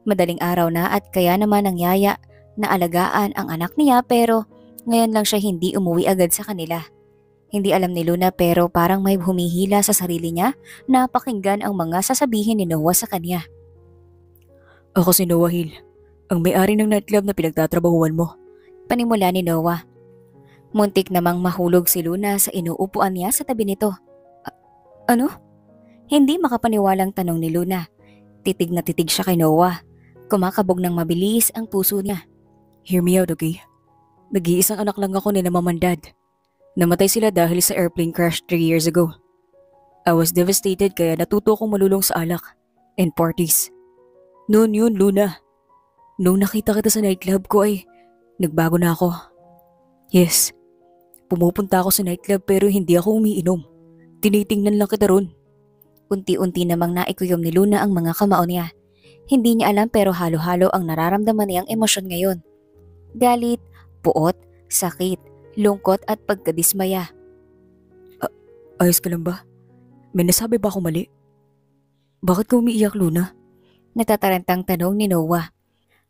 Madaling araw na at kaya naman ang yaya na alagaan ang anak niya pero ngayon lang siya hindi umuwi agad sa kanila. Hindi alam ni Luna pero parang may humihila sa sarili niya na pakinggan ang mga sasabihin ni Noah sa kanya. Ako si Noah Hill, ang may-ari ng nightclub na pinagtatrabahuan mo. Panimula ni Noah. Muntik namang mahulog si Luna sa inuupuan niya sa tabi nito. "A- ano? Hindi makapaniwalang tanong ni Luna. Titig na titig siya kay Noah. Kumakabog ng mabilis ang puso niya. Hear me out, okay? Nag-iisang anak lang ako ni na mom and dad. Namatay sila dahil sa airplane crash 3 years ago. I was devastated kaya natuto akong malulong sa alak and parties. Noon yun, Luna. Nung nakita kita sa nightclub ko ay nagbago na ako. Yes, pumupunta ako sa nightclub pero hindi ako umiinom. Tinitingnan lang kita ron. Unti-unti namang naikuyom ni Luna ang mga kamao niya. Hindi niya alam pero halo-halo ang nararamdaman niyang emosyon ngayon. Galit, puot, sakit, lungkot at pagkadismaya. Ayos ka lang ba? May nasabi ba ako mali? Bakit ka umiiyak, Luna? Natatarantang tanong ni Noah.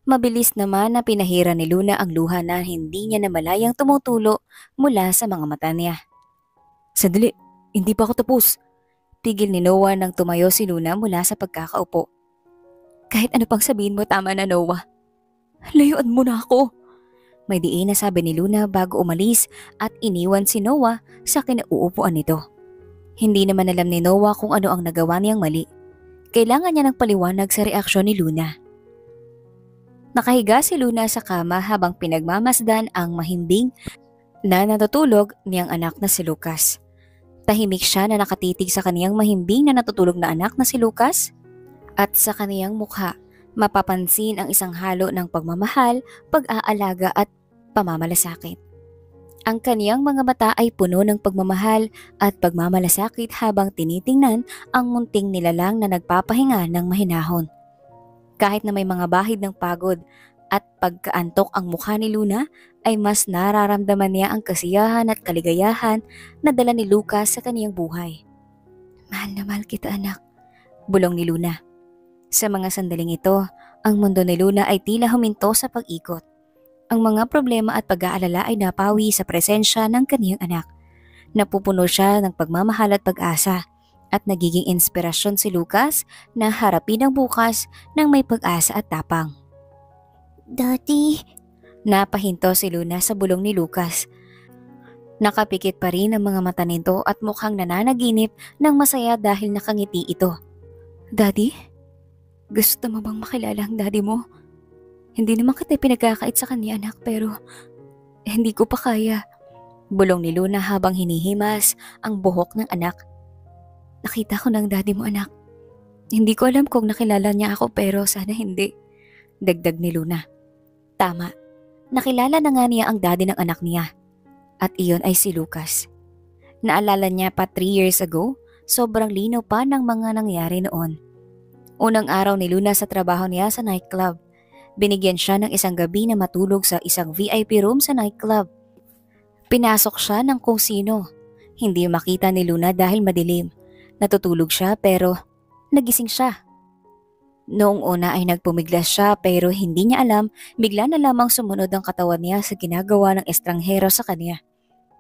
Mabilis naman na pinahira ni Luna ang luha na hindi niya namalayang tumutulo mula sa mga mata niya. Sandali, hindi pa ako tapos. Tigil ni Noah nang tumayo si Luna mula sa pagkakaupo. Kahit ano pang sabihin mo tama na Noah. Layuan mo na ako. May diin na sabi ni Luna bago umalis at iniwan si Noah sa kinauupuan nito. Hindi naman alam ni Noah kung ano ang nagawa niyang mali. Kailangan niya ng paliwanag sa reaksyon ni Luna. Nakahiga si Luna sa kama habang pinagmamasdan ang mahimbing na natutulog niyang anak na si Lucas. Tahimik siya na nakatitig sa kaniyang mahimbing na natutulog na anak na si Lucas at sa kaniyang mukha mapapansin ang isang halo ng pagmamahal, pag-aalaga at pamamalasakit. Ang kaniyang mga mata ay puno ng pagmamahal at pagmamalasakit habang tinitingnan ang munting nilalang na nagpapahinga ng mahinahon. Kahit na may mga bahid ng pagod at pagkaantok ang mukha ni Luna, ay mas nararamdaman niya ang kasiyahan at kaligayahan na dala ni Lucas sa kaniyang buhay. Mahal na mahal kita anak, bulong ni Luna. Sa mga sandaling ito, ang mundo ni Luna ay tila huminto sa pag-ikot. Ang mga problema at pag-aalala ay napawi sa presensya ng kaniyang anak. Napupuno siya ng pagmamahal at pag-asa at nagiging inspirasyon si Lucas na harapin ang bukas ng may pag-asa at tapang. Daddy, Napahinto si Luna sa bulong ni Lucas. Nakapikit pa rin ang mga mata nito at mukhang nananaginip ng masaya dahil nakangiti ito. Daddy? Gusto mo bang makilala ang daddy mo? Hindi naman kita pinagkakait sa kanya anak pero hindi ko pa kaya. Bulong ni Luna habang hinihimas ang buhok ng anak. Nakita ko ng daddy mo anak. Hindi ko alam kung nakilala niya ako pero sana hindi. Dagdag ni Luna. Tama. Nakilala na nga niya ang daddy ng anak niya. At iyon ay si Lucas. Naalala niya pa 3 years ago, sobrang linaw pa ng mga nangyari noon. Unang araw ni Luna sa trabaho niya sa nightclub. Binigyan siya ng isang gabi na matulog sa isang VIP room sa nightclub. Pinasok siya ng kung sino. Hindi makita ni Luna dahil madilim. Natutulog siya pero nagising siya. Noong una ay nagpumiglas siya pero hindi niya alam, bigla na lamang sumunod ang katawan niya sa ginagawa ng estranghero sa kanya.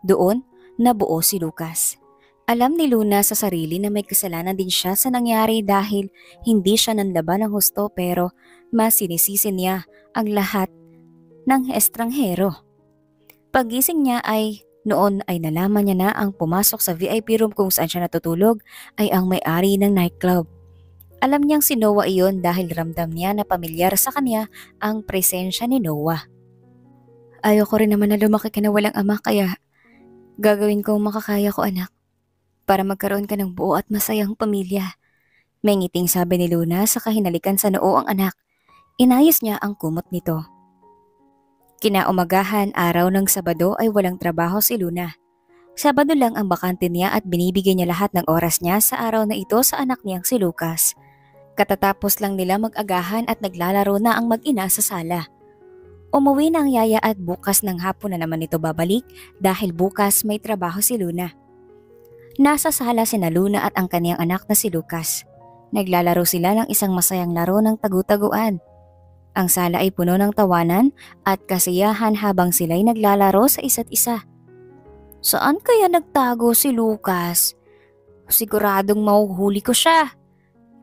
Doon, nabuo si Lucas. Alam ni Luna sa sarili na may kasalanan din siya sa nangyari dahil hindi siya nanlaban ng husto pero mas sinisisi niya ang lahat ng estranghero. Pagising niya ay noon ay nalaman niya na ang pumasok sa VIP room kung saan siya natutulog ay ang may-ari ng nightclub. Alam niyang si Noah iyon dahil ramdam niya na pamilyar sa kanya ang presensya ni Noah. Ayoko rin naman na lumaki ka na walang ama kaya gagawin ko ang makakaya ko anak para magkaroon ka ng buo at masayang pamilya. May ngiting sabi ni Luna sa kahinalikan sa noo ang anak. Inayos niya ang kumot nito. Kinaumagahan araw ng Sabado ay walang trabaho si Luna. Sabado lang ang bakante niya at binibigay niya lahat ng oras niya sa araw na ito sa anak niyang si Lucas. Katatapos lang nila mag-agahan at naglalaro na ang mag-ina sa sala. Umuwi na ang yaya at bukas ng hapon na naman ito babalik dahil bukas may trabaho si Luna. Nasa sala si Luna at ang kaniyang anak na si Lucas. Naglalaro sila ng isang masayang laro ng tagutaguan. Ang sala ay puno ng tawanan at kasiyahan habang sila'y naglalaro sa isa't isa. Saan kaya nagtago si Lucas? Siguradong mauhuli ko siya.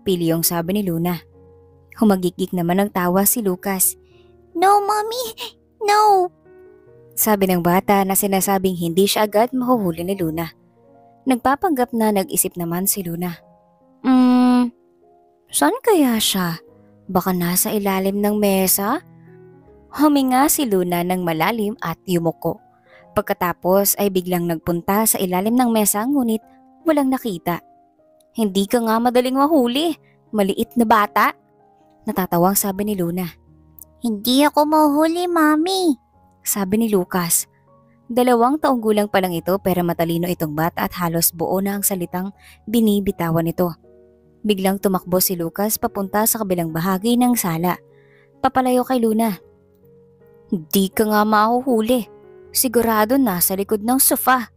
Pilyong sabi ni Luna. Humagikik naman ng tawa si Lucas. No, Mommy! No! Sabi ng bata na sinasabing hindi siya agad mahuhuli ni Luna. Nagpapanggap na nag-isip naman si Luna. Hmm, saan kaya siya? Baka nasa ilalim ng mesa? Huminga si Luna ng malalim at yumuko. Pagkatapos ay biglang nagpunta sa ilalim ng mesa ngunit walang nakita. Hindi ka nga madaling mahuli. Maliit na bata. Natatawang sabi ni Luna. Hindi ako mahuli, Mommy. Sabi ni Lucas. Dalawang taong gulang pa lang ito pero matalino itong bata at halos buo na ang salitang binibitawan nito. Biglang tumakbo si Lucas papunta sa kabilang bahagi ng sala. Papalayo kay Luna. Hindi ka nga mahuhuli. Sigurado nasa likod ng sofa.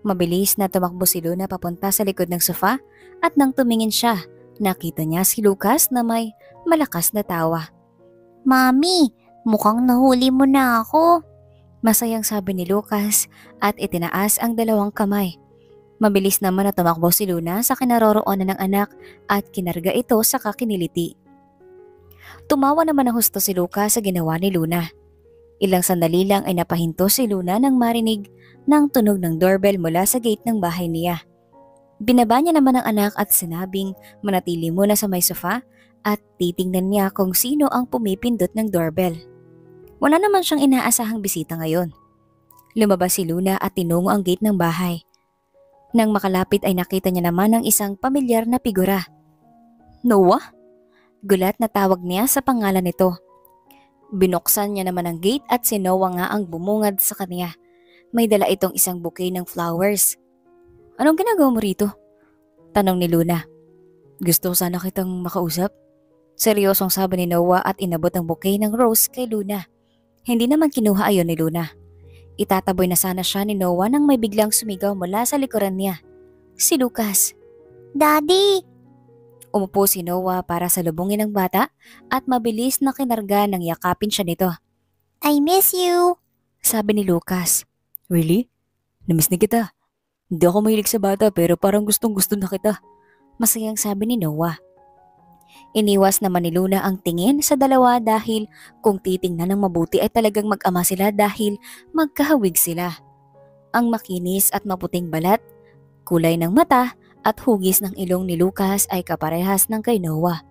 Mabilis na tumakbo si Luna papunta sa likod ng sofa at nang tumingin siya, nakita niya si Lucas na may malakas na tawa. Mommy, mukhang nahuli mo na ako. Masayang sabi ni Lucas at itinaas ang dalawang kamay. Mabilis naman na tumakbo si Luna sa kinaroroonan ng anak at kinarga ito sa kakiniliti. Tumawa naman ng husto si Lucas sa ginawa ni Luna. Ilang sandali lang ay napahinto si Luna nang marinig ng tunog ng doorbell mula sa gate ng bahay niya. Binaba niya naman ang anak at sinabing manatili muna sa may sofa at titingnan niya kung sino ang pumipindot ng doorbell. Wala naman siyang inaasahang bisita ngayon. Lumabas si Luna at tinungo ang gate ng bahay. Nang makalapit ay nakita niya naman ang isang pamilyar na figura. Noah? Gulat na tawag niya sa pangalan nito. Binuksan niya naman ang gate at si Noah nga ang bumungad sa kanya. May dala itong isang bouquet ng flowers. Anong ginagawa mo rito? Tanong ni Luna. Gusto sana kitang makausap. Seryosong sabi ni Noah at inabot ang bouquet ng rose kay Luna. Hindi naman kinuha ayon ni Luna. Itataboy na sana siya ni Noah nang may biglang sumigaw mula sa likuran niya. Si Lucas. Daddy! Umupo si Noah para sa lubungin ng bata at mabilis na kinarga ng yakapin siya nito. I miss you! Sabi ni Lucas. Really? Namiss na kita. Hindi ako mahilig sa bata pero parang gustong gusto na kita. Masayang sabi ni Noah. Iniwas naman ni Luna ang tingin sa dalawa dahil kung titingnan ng mabuti ay talagang mag-ama sila dahil magkahawig sila. Ang makinis at maputing balat, kulay ng mata at hugis ng ilong ni Lucas ay kaparehas ng kay Noah.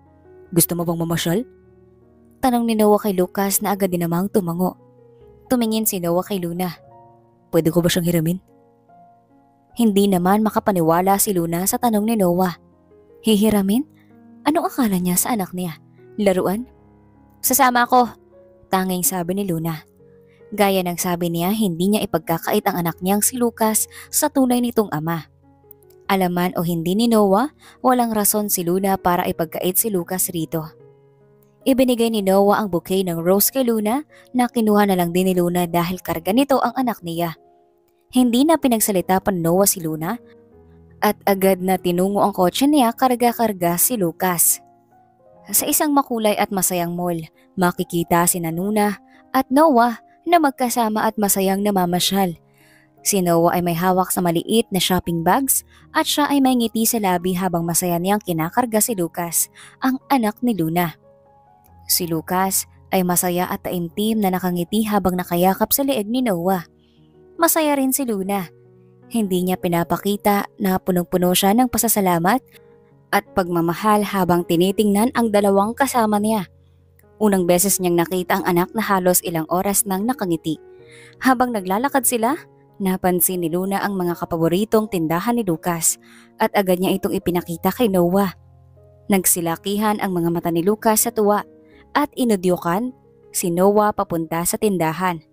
Gusto mo bang mamasyal? Tanong ni Noah kay Lucas na agad din namang tumango. Tumingin si Noah kay Luna. Pwede ko ba siyang hiramin? Hindi naman makapaniwala si Luna sa tanong ni Noah. Hihiramin? Anong akala niya sa anak niya? Laruan? Sasama ako, tanging sabi ni Luna. Gaya ng sabi niya, hindi niya ipagkakait ang anak niyang si Lucas sa tunay nitong ama. Alaman o hindi ni Noah, walang rason si Luna para ipagkait si Lucas rito. Ibinigay ni Noah ang bouquet ng rose kay Luna na kinuha na lang din ni Luna dahil karga nito ang anak niya. Hindi na pinagsalita pa Noah si Luna at agad na tinungo ang kotse niya karga-karga si Lucas. Sa isang makulay at masayang mall, makikita si Nanuna at Noah na magkasama at masayang namamasyal. Si Noah ay may hawak sa maliit na shopping bags at siya ay may ngiti sa labi habang masaya niyang kinakarga si Lucas, ang anak ni Luna. Si Lucas ay masaya at taimtim na nakangiti habang nakayakap sa leeg ni Noah. Masaya rin si Luna hindi niya pinapakita na punong-puno siya ng pasasalamat at pagmamahal habang tinitingnan ang dalawang kasama niya. Unang beses niyang nakita ang anak na halos ilang oras nang nakangiti. Habang naglalakad sila, napansin ni Luna ang mga kapaboritong tindahan ni Lucas at agad niya itong ipinakita kay Noah. Nagsilakihan ang mga mata ni Lucas sa tuwa at inudyukan si Noah papunta sa tindahan.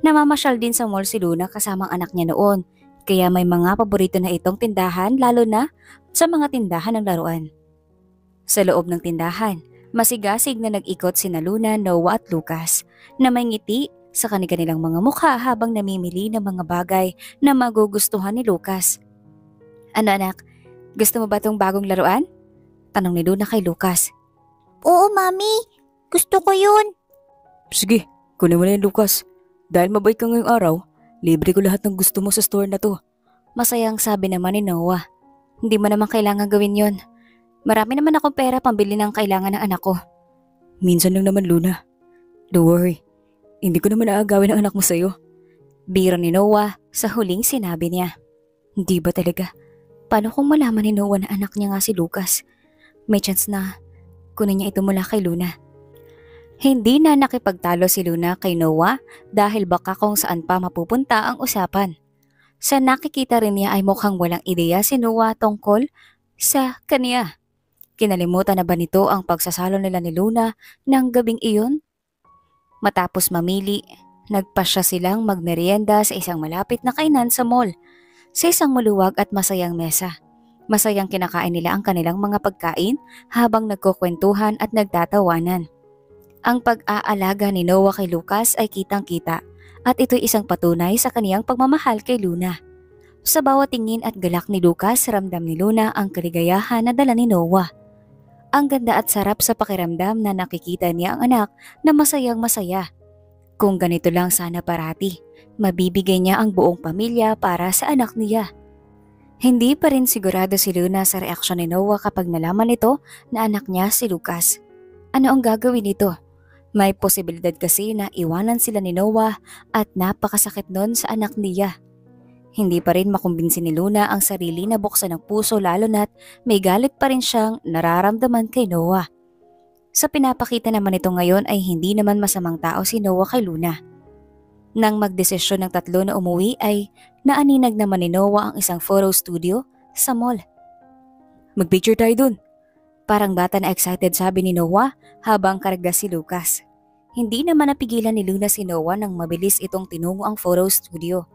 Namamasyal din sa mall si Luna kasamang anak niya noon kaya may mga paborito na itong tindahan lalo na sa mga tindahan ng laruan. Sa loob ng tindahan Masigasig na nag-ikot si Luna, Noah at Lucas na may ngiti sa kanilang mga mukha habang namimili ng mga bagay na magugustuhan ni Lucas. Ano anak, gusto mo ba tong bagong laruan? Tanong ni Luna kay Lucas. Oo, Mami. Gusto ko yun. Sige, kunin mo na yan Lucas. Dahil mabait ka ngayong araw, libre ko lahat ng gusto mo sa store na to. Masayang sabi naman ni Noah. Hindi mo naman kailangan gawin yon. Marami naman akong pera pambili ng kailangan ng anak ko. Minsan lang naman Luna. Don't worry, hindi ko naman aagawin ang anak mo sa'yo. Biro ni Noah sa huling sinabi niya. Hindi ba talaga? Paano kung malaman ni Noah na anak niya nga si Lucas? May chance na kunin niya ito mula kay Luna. Hindi na nakipagtalo si Luna kay Noah dahil baka kung saan pa mapupunta ang usapan. Sa nakikita rin niya ay mukhang walang ideya si Noah tungkol sa kaniya. Kinalimutan na ba nito ang pagsasalo nila ni Luna ng gabing iyon? Matapos mamili, nagpasya silang magmerienda sa isang malapit na kainan sa mall, sa isang maluwag at masayang mesa. Masayang kinakain nila ang kanilang mga pagkain habang nagkukwentuhan at nagtatawanan. Ang pag-aalaga ni Noah kay Lucas ay kitang-kita at ito'y isang patunay sa kaniyang pagmamahal kay Luna. Sa bawat tingin at galak ni Lucas, ramdam ni Luna ang kaligayahan na dala ni Noah. Ang ganda at sarap sa pakiramdam na nakikita niya ang anak na masayang masaya. Kung ganito lang sana parati, mabibigay niya ang buong pamilya para sa anak niya. Hindi pa rin sigurado si Luna sa reaksyon ni Noah kapag nalaman nito na anak niya si Lucas. Ano ang gagawin nito? May posibilidad kasi na iwanan sila ni Noah at napakasakit nun sa anak niya. Hindi pa rin makumbinsi ni Luna ang sarili na buksan ng puso lalo na't may galit pa rin siyang nararamdaman kay Noah. Sa pinapakita naman ito ngayon ay hindi naman masamang tao si Noah kay Luna. Nang magdesisyon ng tatlo na umuwi ay naaninag naman ni Noah ang isang photo studio sa mall. Mag-picture tayo dun. Parang bata na excited sabi ni Noah habang karga si Lucas. Hindi naman napigilan ni Luna si Noah nang mabilis itong tinungo ang photo studio.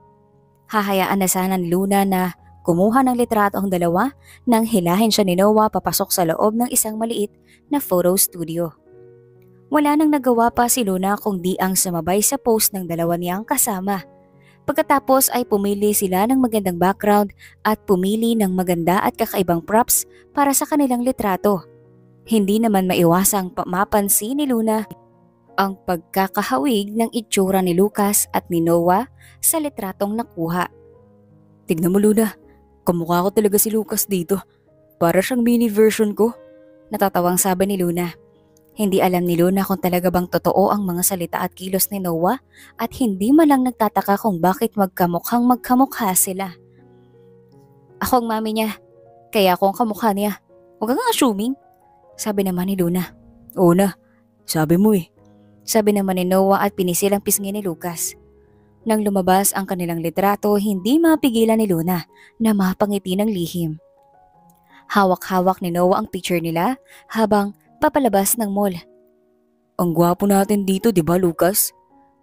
Hahayaan na sana ni Luna na kumuha ng litrato ang dalawa nang hilahin siya ni Noah papasok sa loob ng isang maliit na photo studio. Wala nang nagawa pa si Luna kung di ang sumabay sa post ng dalawa niyang kasama. Pagkatapos ay pumili sila ng magandang background at pumili ng maganda at kakaibang props para sa kanilang litrato. Hindi naman maiwasang mapansin ni Luna ang pagkakahawig ng itsura ni Lucas at ni Noah sa litratong nakuha. Tignan mo Luna, kamukha ko talaga si Lucas dito. Para siyang mini version ko. Natatawang sabi ni Luna. Hindi alam ni Luna kung talaga bang totoo ang mga salita at kilos ni Noah at hindi man lang nagtataka kung bakit magkamukhang magkamukha sila. Ako ang mami niya, kaya ako ang kamukha niya. Huwag kang assuming, sabi naman ni Luna. Oo na, sabi mo eh. Sabi naman ni Noah at pinisil ang pisngi ni Lucas. Nang lumabas ang kanilang litrato, hindi mapigilan ni Luna na mapangiti ng lihim. Hawak-hawak ni Noah ang picture nila habang papalabas ng mall. Ang gwapo natin dito, di ba Lucas?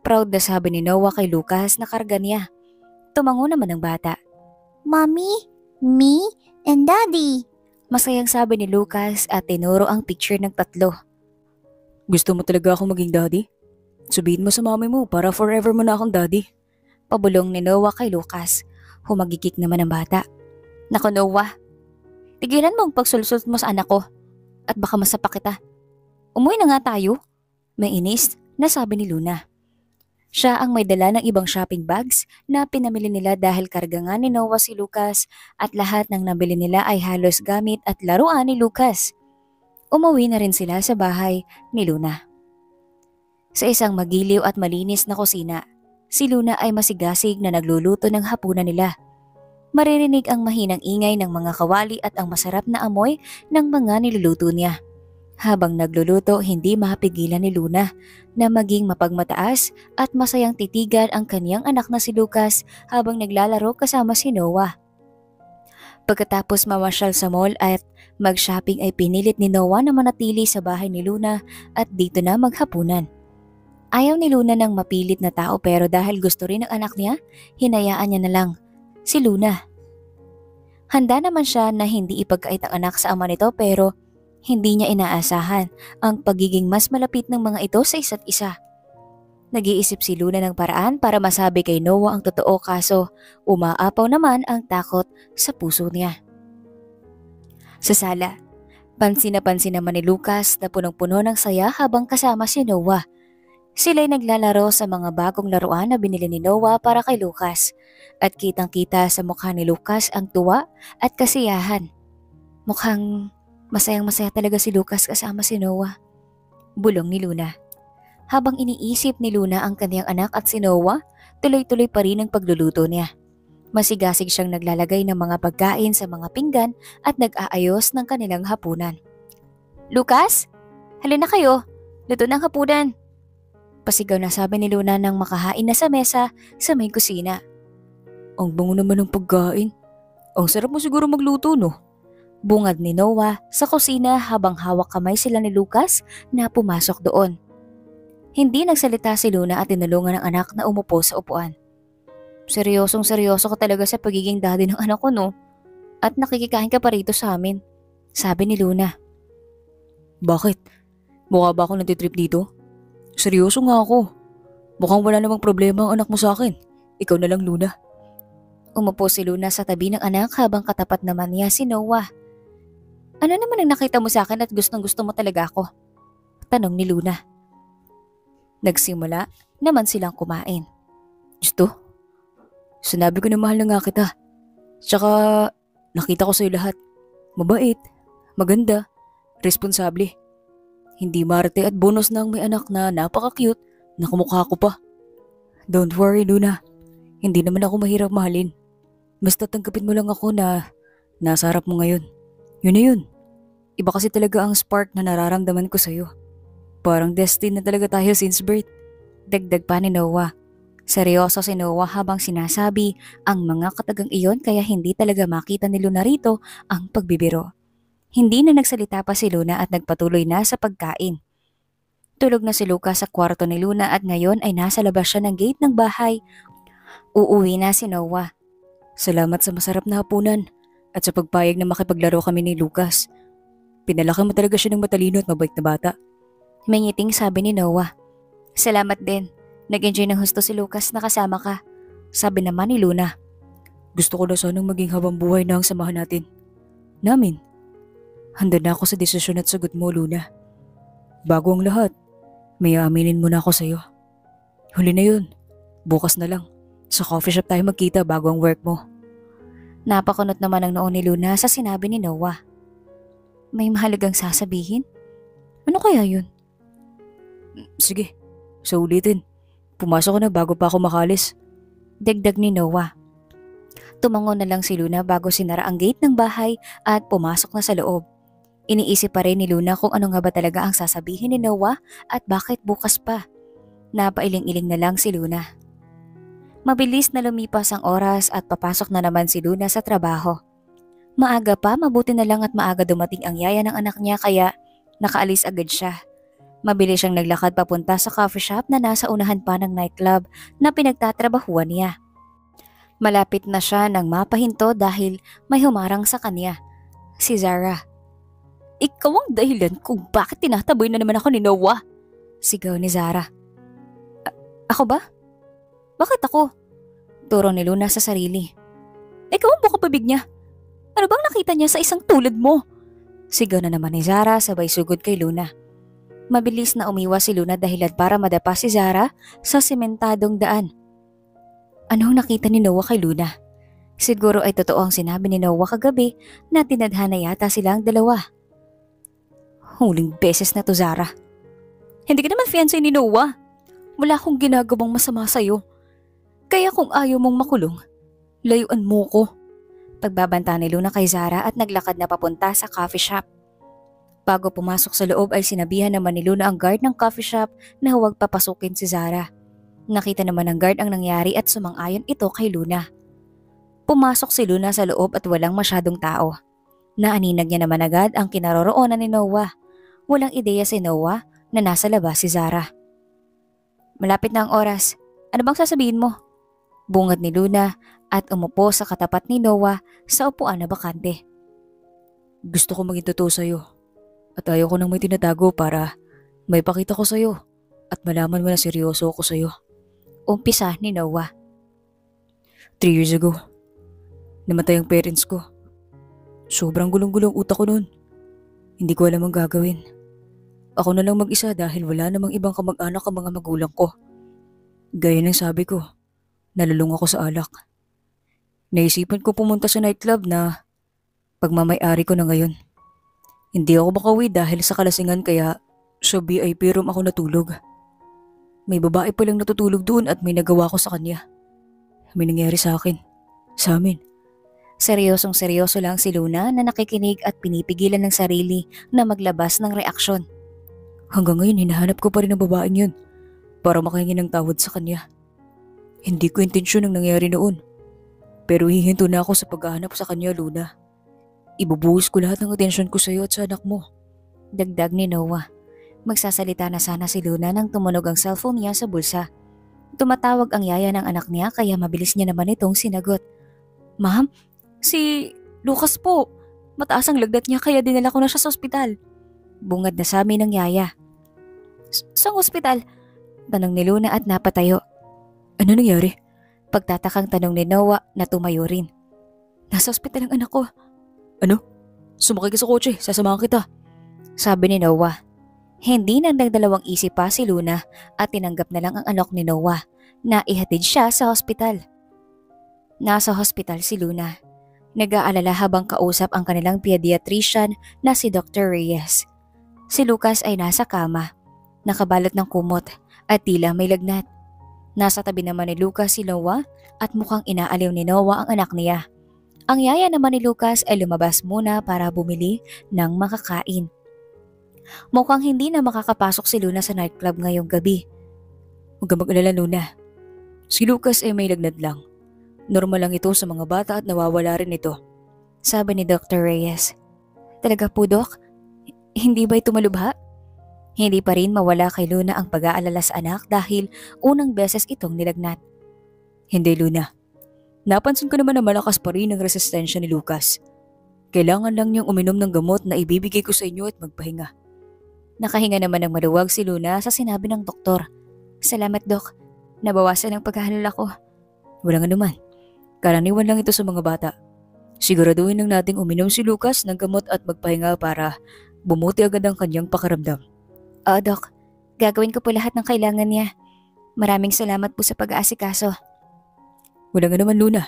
Proud na sabi ni Noah kay Lucas na karga niya. Tumango naman ang bata. Mommy, me, and Daddy. Masayang sabi ni Lucas at tinuro ang picture ng tatlo. Gusto mo talaga akong maging daddy? Sabihin mo sa mami mo para forever mo na akong daddy. Pabulong ni Noah kay Lucas. Humagikik naman ang bata. Nako Noah, tigilan mo ang pagsulsult mo sa anak ko at baka masapa kita. Umuwi na nga tayo. May inis na sabi ni Luna. Siya ang may dala ng ibang shopping bags na pinamili nila dahil karga nga ni Noah si Lucas at lahat ng nabili nila ay halos gamit at laruan ni Lucas. Umuwi na rin sila sa bahay ni Luna. Sa isang magiliw at malinis na kusina, si Luna ay masigasig na nagluluto ng hapunan nila. Maririnig ang mahinang ingay ng mga kawali at ang masarap na amoy ng mga niluluto niya. Habang nagluluto, hindi mapigilan ni Luna na maging mapagmataas at masayang titigan ang kaniyang anak na si Lucas habang naglalaro kasama si Noah. Pagkatapos mamasyal sa mall at mag-shopping ay pinilit ni Noah na manatili sa bahay ni Luna at dito na maghapunan. Ayaw ni Luna ng mapilit na tao pero dahil gusto rin ng anak niya, hinayaan niya na lang si Luna. Handa naman siya na hindi ipagkait ang anak sa ama nito pero Hindi niya inaasahan ang pagiging mas malapit ng mga ito sa isa't isa. Nag-iisip si Luna ng paraan para masabi kay Noah ang totoo kaso umaapaw naman ang takot sa puso niya. Sa sala, pansin na pansin naman ni Lucas na punong-puno ng saya habang kasama si Noah. Sila'y naglalaro sa mga bagong laruan na binili ni Noah para kay Lucas at kitang-kita sa mukha ni Lucas ang tuwa at kasiyahan. Mukhang masayang masaya talaga si Lucas kasama si Noah. Bulong ni Luna. Habang iniisip ni Luna ang kanyang anak at si Noah, tuloy-tuloy pa rin ang pagluluto niya. Masigasig siyang naglalagay ng mga pagkain sa mga pinggan at nag-aayos ng kanilang hapunan. Lucas, halina kayo. Luto ng hapunan. Pasigaw na sabi ni Luna nang makahain na sa mesa sa may kusina. Ang bango naman ng pagkain. Ang sarap mo siguro magluto, no? Bungad ni Noah sa kusina habang hawak kamay sila ni Lucas na pumasok doon. Hindi nagsalita si Luna at tinulungan ng anak na umupo sa upuan. Seryosong seryoso ka talaga sa pagiging daddy ng anak ko no? At nakikikain ka pa rito sa amin. Sabi ni Luna. Bakit? Mukha ba ako natitrip dito? Seryoso nga ako. Mukhang wala namang problema ang anak mo sa akin. Ikaw na lang, Luna. Umupo si Luna sa tabi ng anak habang katapat naman niya si Noah. Ano naman ang nakita mo sa akin at gustong gusto mo talaga ako? Tanong ni Luna. Nagsimula naman silang kumain. Gusto? Sinabi ko na mahal na nga kita. Tsaka nakita ko sa'yo lahat. Mabait, maganda, responsable. Hindi marte at bonus ang may anak na napaka-cute na kumukha ko pa. Don't worry, Luna. Hindi naman ako mahirap mahalin. Basta tanggapin mo lang ako na nasa harap mo ngayon. Yun na yun. Iba kasi talaga ang spark na nararamdaman ko sa'yo. Parang destined na talaga tayo since birth. Dagdag pa ni Noah. Seryoso si Noah habang sinasabi ang mga katagang iyon kaya hindi talaga makita ni Luna rito ang pagbibiro. Hindi na nagsalita pa si Luna at nagpatuloy na sa pagkain. Tulog na si Lucas sa kwarto ni Luna at ngayon ay nasa labas siya ng gate ng bahay. Uuwi na si Noah. Salamat sa masarap na hapunan at sa pagpayag na makipaglaro kami ni Lucas. Pinalaki mo talaga siya ng matalino at mabait na bata. May ngiting sabi ni Noah. Salamat din. Nag-enjoy ng husto si Lucas na kasama ka. Sabi naman ni Luna. Gusto ko na sanang maging habang buhay na ang samahan natin. Namin. Handa na ako sa desisyon at sagot mo, Luna. Bago ang lahat, may aminin mo na ako sa'yo. Huli na yun. Bukas na lang. Sa coffee shop tayo magkita bago ang work mo. Napakunot naman ang noon ni Luna sa sinabi ni Noah. May mahalagang sasabihin? Ano kaya yun? Sige, sa ulitin. Pumasok ko na bago pa ako makalis. Dagdag ni Noah. Tumango na lang si Luna bago sinara ang gate ng bahay at pumasok na sa loob. Iniisip pa rin ni Luna kung ano nga ba talaga ang sasabihin ni Noah at bakit bukas pa. Napailing-iling na lang si Luna. Mabilis na lumipas ang oras at papasok na naman si Luna sa trabaho. Maaga pa, mabuti na lang at maaga dumating ang yaya ng anak niya kaya nakaalis agad siya. Mabilis siyang naglakad papunta sa coffee shop na nasa unahan pa ng nightclub na pinagtatrabahuan niya. Malapit na siya nang mapahinto dahil may humarang sa kanya. Si Zara. Ikaw ang dahilan kung bakit tinataboy na naman ako ni Noah. Sigaw ni Zara. ako ba? Bakit ako? Turo ni Luna sa sarili. Ikaw ang bukapabig niya. Ano bang nakita niya sa isang tulad mo? Sigaw na naman ni Zara sabay sugod kay Luna. Mabilis na umiwas si Luna dahilan para madapa si Zara sa sementadong daan. Anong nakita ni Noah kay Luna? Siguro ay totoo ang sinabi ni Noah kagabi na tinadhana yata sila ang dalawa. Huling beses na to Zara. Hindi ka naman fiancé ni Noah. Wala akong ginagawang masama sa'yo. Kaya kung ayaw mong makulong, layuan mo ko. Pagbabanta ni Luna kay Zara at naglakad na papunta sa coffee shop. Bago pumasok sa loob ay sinabihan naman ni Luna ang guard ng coffee shop na huwag papasukin si Zara. Nakita naman ng guard ang nangyari at sumang-ayon ito kay Luna. Pumasok si Luna sa loob at walang masyadong tao. Naaninag niya naman agad ang kinaroroonan ni Noah. Walang ideya si Noah na nasa labas si Zara. Malapit na ang oras. Ano bang sasabihin mo? Bungad ni Luna at umupo sa katapat ni Noah sa upuan na bakante. Gusto ko maging totoo sa'yo. At ayaw ko nang may tinatago para may pakita ko sa'yo at malaman mo na seryoso ako sa'yo. Umpisa ni Noah. Three years ago, namatay ang parents ko. Sobrang gulong-gulong utak ko noon. Hindi ko alam ang gagawin. Ako na lang mag-isa dahil wala namang ibang kamag-anak ang mga magulang ko. Gaya ng sabi ko, nalulung ako sa alak. Naisipan ko pumunta sa nightclub na pagmamayari ko na ngayon. Hindi ako makawi dahil sa kalasingan kaya sa VIP room ako natulog. May babae palang natutulog doon at may nagawa ko sa kanya. May nangyari sa akin. Sa amin. Seryosong seryoso lang si Luna na nakikinig at pinipigilan ng sarili na maglabas ng reaksyon. Hanggang ngayon hinahanap ko pa rin ang babaeng yun para makahingi ng tawad sa kanya. Hindi ko intensyon ang nangyari noon. Pero hihinto na ako sa paghahanap sa kanya, Luna. Ibubuhos ko lahat ng atensyon ko sa iyo at sa anak mo. Dagdag ni Noah. Magsasalita na sana si Luna nang tumunog ang cellphone niya sa bulsa. Tumatawag ang yaya ng anak niya kaya mabilis niya naman itong sinagot. Ma'am, si Lucas po. Mataas ang lagnat niya kaya dinala ko na siya sa ospital. Bungad na sa amin ng yaya. Sa ospital? Tanong ni Luna at napatayo. Ano nangyari? Pagtatakang tanong ni Noah na tumayo rin. Nasa ospital ang anak ko. Ano? Sumakay ka sa kotse, sasamahan kita. Sabi ni Noah. Hindi nang nagdalawang isip pa si Luna at tinanggap na lang ang anak ni Noah na ihatid siya sa hospital. Nasa hospital si Luna. Nag-aalala habang kausap ang kanilang pediatrician na si Dr. Reyes. Si Lucas ay nasa kama, nakabalot ng kumot at tila may lagnat. Nasa tabi naman ni Lucas si Noah at mukhang inaaliw ni Noah ang anak niya. Ang yaya naman ni Lucas ay lumabas muna para bumili ng makakain. Mukhang hindi na makakapasok si Luna sa nightclub ngayong gabi. Huwag ka mag-alala, Luna. Si Lucas ay may lagnat lang. Normal lang ito sa mga bata at nawawala rin ito. Sabi ni Dr. Reyes. Talaga po, Doc? Hindi ba ito malubha? Hindi pa rin mawala kay Luna ang pag-aalala sa anak dahil unang beses itong nilagnat. Hindi, Luna. Napansin ko naman na malakas pa rin ang resistensya ni Lucas. Kailangan lang niyang uminom ng gamot na ibibigay ko sa inyo at magpahinga. Nakahinga naman ng maluwag si Luna sa sinabi ng doktor. Salamat, Dok. Nabawasan ang paghahalala ko. Walang anuman. Karaniwan lang ito sa mga bata. Siguraduhin lang nating uminom si Lucas ng gamot at magpahinga para bumuti agad ang kanyang pakaramdam. Oo, Dok. Gagawin ko po lahat ng kailangan niya. Maraming salamat po sa pag-aasikaso. Walang anuman, Luna.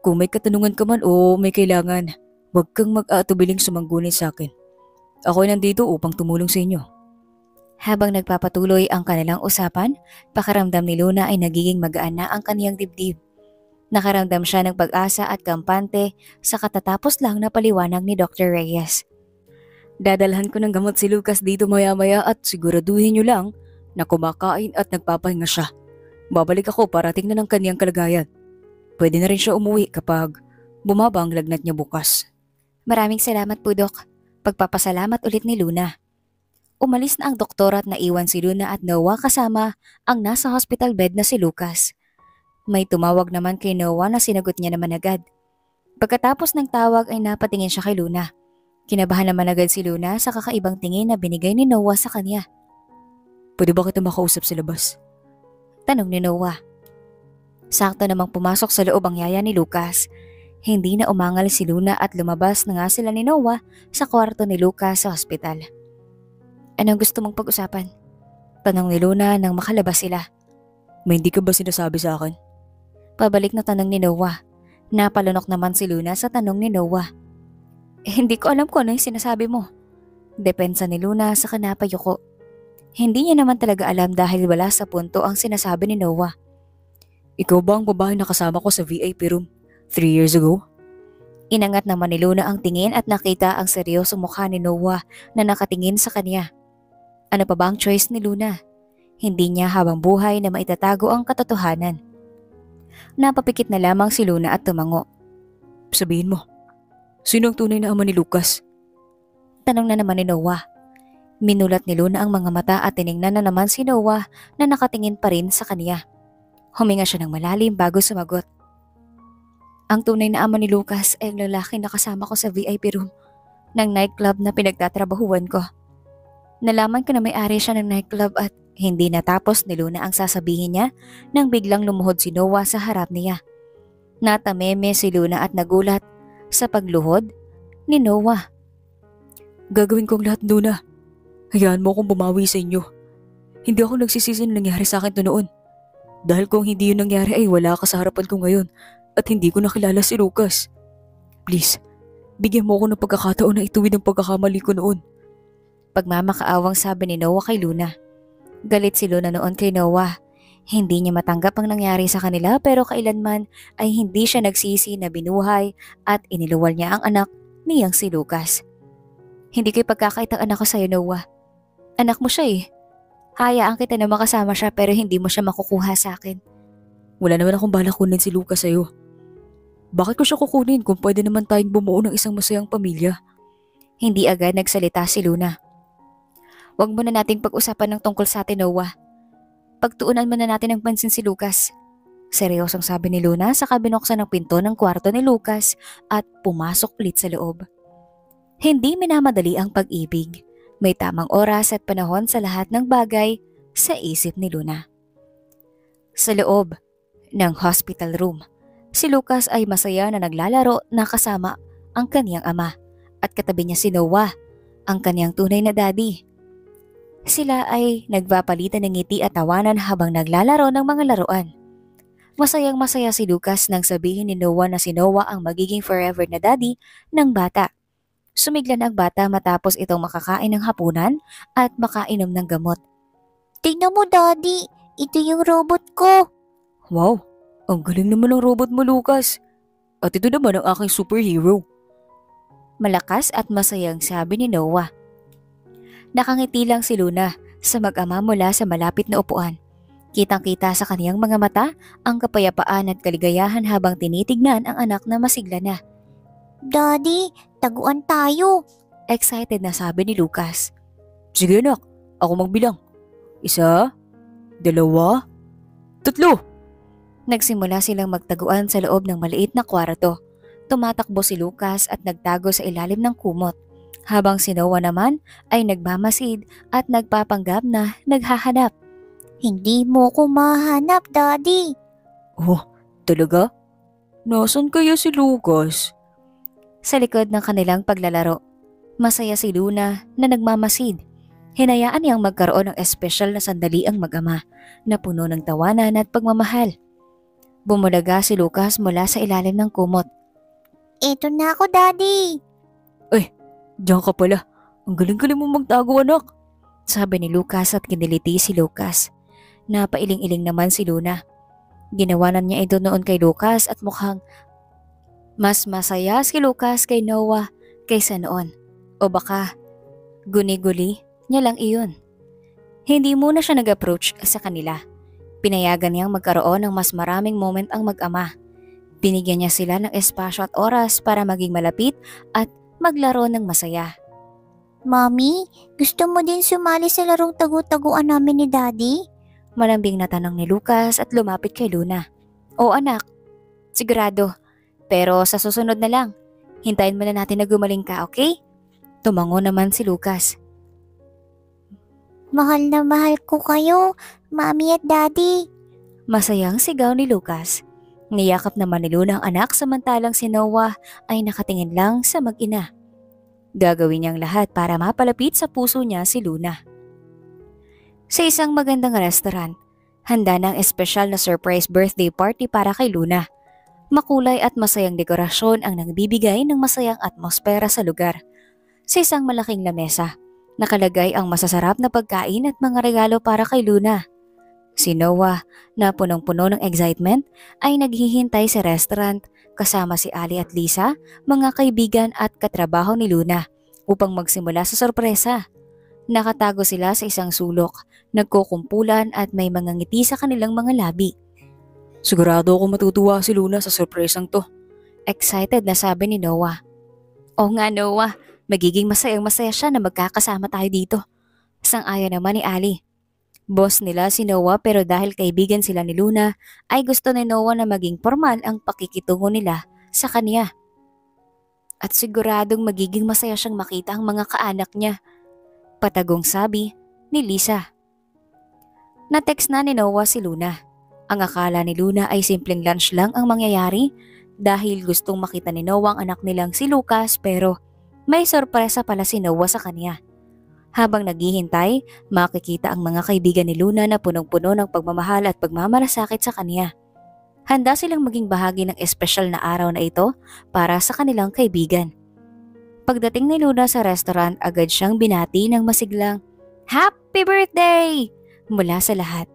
Kung may katanungan ka man o may kailangan, huwag kang mag-aatubiling sumanggunit sa akin. Ako ay nandito upang tumulong sa inyo. Habang nagpapatuloy ang kanilang usapan, pakaramdam ni Luna ay nagiging magaan na ang kaniyang dibdib. Nakaramdam siya ng pag-asa at kampante sa katatapos lang na paliwanag ni Dr. Reyes. Dadalhan ko ng gamot si Lucas dito maya-maya at siguraduhin niyo lang na kumakain at nagpapahinga siya. Babalik ako para tingnan ang kaniyang kalagayan. Pwede na rin siya umuwi kapag bumaba ang lagnat niya bukas. Maraming salamat po, Dok. Pagpapasalamat ulit ni Luna. Umalis na ang doktor at naiwan si Luna at Noah kasama ang nasa hospital bed na si Lucas. May tumawag naman kay Noah na sinagot niya naman agad. Pagkatapos ng tawag ay napatingin siya kay Luna. Kinabahan naman agad si Luna sa kakaibang tingin na binigay ni Noah sa kanya. Pwede ba kita makausap sa labas? Tanong ni Noah. Sakto namang pumasok sa loob ang yaya ni Lucas. Hindi na umangal si Luna at lumabas na nga sila ni Noah sa kwarto ni Lucas sa ospital. Anong gusto mong pag-usapan? Tanong ni Luna nang makalabas sila. May hindi ka ba sinasabi sa akin? Pabalik na tanong ni Noah. Napalunok naman si Luna sa tanong ni Noah. Eh, hindi ko alam kung ano yung sinasabi mo. Depensa ni Luna sa kanapayuko. Hindi niya naman talaga alam dahil wala sa punto ang sinasabi ni Noah. Ikaw ba ang babae na kasama ko sa VIP room three years ago? Inangat naman ni Luna ang tingin at nakita ang seryosong mukha ni Noah na nakatingin sa kanya. Ano pa ba ang choice ni Luna? Hindi niya habang buhay na maitatago ang katotohanan. Napapikit na lamang si Luna at tumango. Sabihin mo, sino ang tunay na ama ni Lucas? Tanong na naman ni Noah. Minulat ni Luna ang mga mata at tiningnan na naman si Noah na nakatingin pa rin sa kanya. Huminga siya ng malalim bago sumagot. Ang tunay na ama ni Lucas ay ang lalaki na kasama ko sa VIP room. ng nightclub na pinagtatrabahuan ko. Nalaman ko na may-ari siya ng nightclub at hindi natapos ni Luna ang sasabihin niya nang biglang lumuhod si Noah sa harap niya. Natameme si Luna at nagulat sa pagluhod ni Noah. Gagawin kong lahat, Luna. Hayaan mo akong bumawi sa inyo. Hindi ako nagsisisi na nangyari sa akin to noon. Dahil kung hindi yun nangyari ay wala ka sa harapan ko ngayon at hindi ko nakilala si Lucas. Please, bigyan mo ako ng pagkakataon na ituwid ang pagkakamali ko noon. Pagmamakaawang sabi ni Noah kay Luna. Galit si Luna noon kay Noah. Hindi niya matanggap ang nangyari sa kanila pero kailanman ay hindi siya nagsisi na binuhay at iniluwal niya ang anak niyang si Lucas. Hindi ko ipagkakait ang anak ko sa'yo, Noah. Anak mo siya eh. Hayaan kita na makasama siya pero hindi mo siya makukuha sa akin. Wala naman akong balak kunin si Lucas sa'yo. Bakit ko siya kukunin kung pwede naman tayong bumuo ng isang masayang pamilya? Hindi agad nagsalita si Luna. Huwag muna nating pag-usapan ng tungkol sa atin, Noah. Pagtuunan muna natin ng pansin si Lucas. Seryosong sabi ni Luna sa kabinoksan ng pinto ng kwarto ni Lucas at pumasok ulit sa loob. Hindi minamadali ang pag-ibig. May tamang oras at panahon sa lahat ng bagay sa isip ni Luna. Sa loob ng hospital room, si Lucas ay masaya na naglalaro na kasama ang kaniyang ama at katabi niya si Noah, ang kaniyang tunay na daddy. Sila ay nagpapalitan ng ngiti at tawanan habang naglalaro ng mga laruan. Masayang masaya si Lucas nang sabihin ni Noah na si Noah ang magiging forever na daddy ng bata. Sumiglan ang bata matapos itong makakain ng hapunan at makainom ng gamot. Tingnan mo, Daddy. Ito yung robot ko. Wow, ang galing naman ng robot mo, Lucas. At ito naman ang aking superhero. Malakas at masayang sabi ni Noah. Nakangiti lang si Luna sa mag-ama mula sa malapit na upuan. Kitang-kita sa kaniyang mga mata ang kapayapaan at kaligayahan habang tinitignan ang anak na masigla na. Daddy, taguan tayo. Excited na sabi ni Lucas. Sige anak, ako magbilang. Isa, dalawa, tatlo. Nagsimula silang magtaguan sa loob ng maliit na kwarto. Tumatakbo si Lucas at nagtago sa ilalim ng kumot. Habang si Noah naman ay nagmamasid at nagpapanggap na naghahanap. Hindi mo ko mahanap, Daddy. Oh, talaga? Nasaan kaya si Lucas? Sa likod ng kanilang paglalaro, masaya si Luna na nagmamasid. Hinayaan niyang magkaroon ng espesyal na sandali ang mag-ama na puno ng tawanan at pagmamahal. Bumulaga si Lucas mula sa ilalim ng kumot. Ito na ako, Daddy. Diyan ka pala. Ang galing-galing mo magtago anak. Sabi ni Lucas at kiniliti si Lucas. Napailing-iling naman si Luna. Ginawanan niya ito noon kay Lucas at mukhang mas masaya si Lucas kay Noah kaysa noon. O baka guni-guli niya lang iyon. Hindi muna siya nag-approach sa kanila. Pinayagan niyang magkaroon ng mas maraming moment ang mag-ama. Binigyan niya sila ng espasyo at oras para maging malapit at maglaro ng masaya. Mommy, gusto mo din sumali sa larong tagu-taguan namin ni Daddy? Malambing na tanong ni Lucas at lumapit kay Luna. O anak, sigurado. Pero sa susunod na lang, hintayin mo na natin na gumaling ka, okay? Tumango naman si Lucas. Mahal na mahal ko kayo, Mommy at Daddy. Masayang sigaw ni Lucas. Niyakap naman ni Luna ang anak samantalang si Noah ay nakatingin lang sa mag-ina. Gagawin niyang lahat para mapalapit sa puso niya si Luna. Sa isang magandang restaurant, handa ng espesyal na surprise birthday party para kay Luna. Makulay at masayang dekorasyon ang nagbibigay ng masayang atmosfera sa lugar. Sa isang malaking lamesa, nakalagay ang masasarap na pagkain at mga regalo para kay Luna. Si Noah, na punong-puno ng excitement, ay naghihintay sa restaurant kasama si Ali at Lisa, mga kaibigan at katrabaho ni Luna upang magsimula sa sorpresa. Nakatago sila sa isang sulok, nagkukumpulan at may mga ngiti sa kanilang mga labi. Sigurado ako matutuwa si Luna sa surpresang to. Excited na sabi ni Noah. Oo nga Noah, magiging masayang masaya siya na magkakasama tayo dito. Sang-ayon naman ni Ali. Boss nila si Noah pero dahil kaibigan sila ni Luna, ay gusto ni Noah na maging formal ang pakikitungo nila sa kanya. At siguradong magiging masaya siyang makita ang mga kaanak niya. Patagong sabi ni Lisa. Na-text na ni Noah si Luna. Ang akala ni Luna ay simpleng lunch lang ang mangyayari dahil gustong makita ni Noah ang anak nilang si Lucas pero may sorpresa pala si Noah sa kanya. Habang naghihintay, makikita ang mga kaibigan ni Luna na punong-puno ng pagmamahal at pagmamalasakit sa kanya. Handa silang maging bahagi ng espesyal na araw na ito para sa kanilang kaibigan. Pagdating ni Luna sa restaurant, agad siyang binati ng masiglang, Happy birthday! mula sa lahat.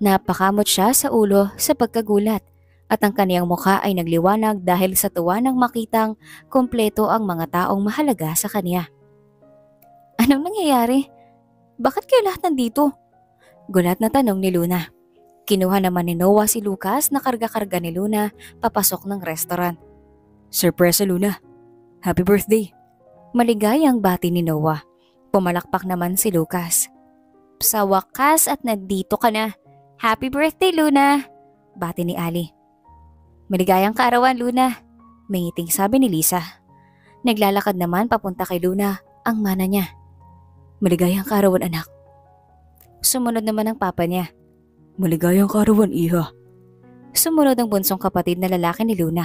Napakamot siya sa ulo sa pagkagulat at ang kaniyang mukha ay nagliwanag dahil sa tuwa ng makitang kompleto ang mga taong mahalaga sa kanya. Anong nangyayari? Bakit kayo lahat nandito? Gulat na tanong ni Luna. Kinuha naman ni Noah si Lucas na karga-karga ni Luna papasok ng restaurant. Surprise Luna. Happy birthday. Maligayang bati ni Noah. Pumalakpak naman si Lucas. Sa wakas at nandito ka na. Happy birthday, Luna! Bati ni Ali. Maligayang kaarawan, Luna. May ngiting sabi ni Lisa. Naglalakad naman papunta kay Luna ang mana niya. Maligayang kaarawan anak. Sumunod naman ang papa niya. Maligayang kaarawan iha. Sumunod ang bunsong kapatid na lalaki ni Luna.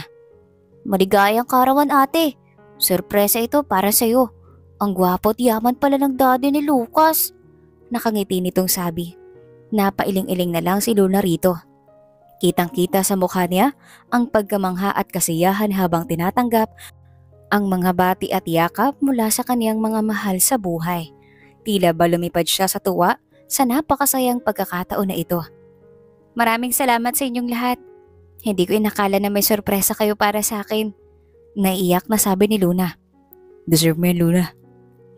Maligayang karawan ate. Sorpresa ito para sa'yo. Ang gwapo at yaman pala ng daddy ni Lucas. Nakangiti nitong sabi. Napailing-iling na lang si Luna rito. Kitang-kita sa mukha niya ang pagkamangha at kasiyahan habang tinatanggap ang mga bati at yakap mula sa kaniyang mga mahal sa buhay. Tila ba lumipad siya sa tuwa sa napakasayang pagkakataon na ito. Maraming salamat sa inyong lahat. Hindi ko inakala na may sorpresa kayo para sa akin. Naiyak na sabi ni Luna. Deserve mo yan Luna.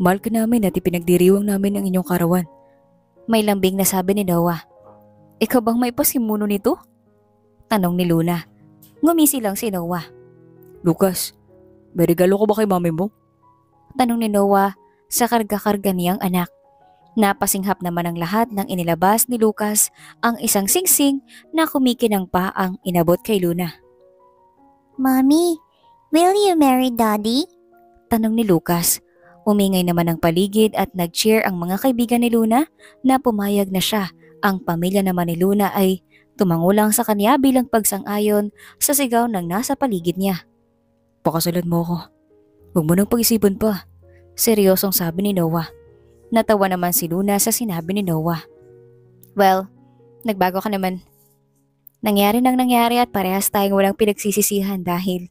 Mahal ka namin at ipinagdiriwang namin ang inyong karawan. May lambing na sabi ni Noah. Ikaw bang may pasimuno nito? Tanong ni Luna. Ngumisi lang si Noah. Lucas, may regalo ko ba kay mami mo? Tanong ni Noah sa karga-karga niyang anak. Napasinghap naman ang lahat nang inilabas ni Lucas ang isang singsing na kumikinang pa ang inabot kay Luna. Mommy, will you marry Daddy? Tanong ni Lucas. Umingay naman ang paligid at nag-cheer ang mga kaibigan ni Luna na pumayag na siya. Ang pamilya naman ni Luna ay tumangulang sa kanya bilang pagsang-ayon sa sigaw ng nasa paligid niya. Pakasalan mo ako. Huwag mo nang pag-isipan pa. Seryosong sabi ni Noah. Natawa naman si Luna sa sinabi ni Noah. Well, nagbago ka naman. Nangyari nang nangyari at parehas tayong walang pinagsisisihan dahil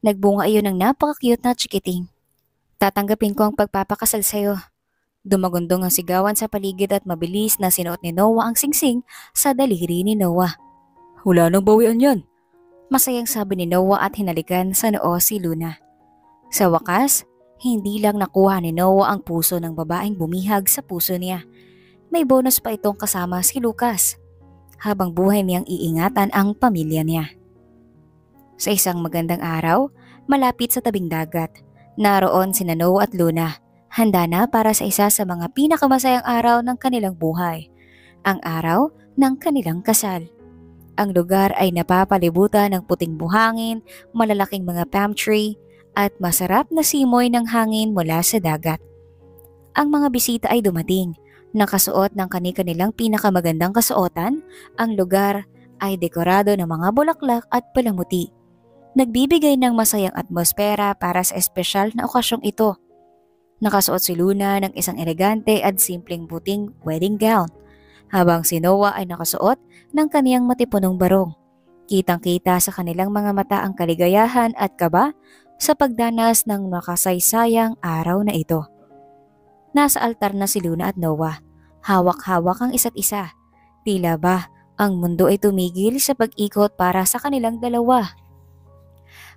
nagbunga iyon ng napaka-cute na chikiting. Tatanggapin ko ang pagpapakasal sa'yo. Dumagundong ang sigawan sa paligid at mabilis na sinuot ni Noah ang singsing sa daliri ni Noah. Wala nang bawian yan. Masayang sabi ni Noah at hinalikan sa noo si Luna. Sa wakas, hindi lang nakuha ni Noah ang puso ng babaeng bumihag sa puso niya. May bonus pa itong kasama si Lucas. Habang buhay niyang iingatan ang pamilya niya. Sa isang magandang araw, malapit sa tabing dagat, naroon si Noah at Luna. Handa na para sa isa sa mga pinakamasayang araw ng kanilang buhay. Ang araw ng kanilang kasal. Ang lugar ay napapalibutan ng puting buhangin, malalaking mga palm tree, at masarap na simoy ng hangin mula sa dagat. Ang mga bisita ay dumating. Nakasuot ng kani-kanilang pinakamagandang kasuotan, ang lugar ay dekorado ng mga bulaklak at palamuti. Nagbibigay ng masayang atmosfera para sa espesyal na okasyong ito. Nakasuot si Luna ng isang elegante at simpleng puting wedding gown, habang si Noah ay nakasuot ng kaniyang matipunong barong. Kitang-kita sa kanilang mga mata ang kaligayahan at kaba sa pagdanas ng makasaysayang araw na ito. Nasa altar na si Luna at Noah. Hawak-hawak ang isa't isa. Tila ba ang mundo ay tumigil sa pag-ikot para sa kanilang dalawa.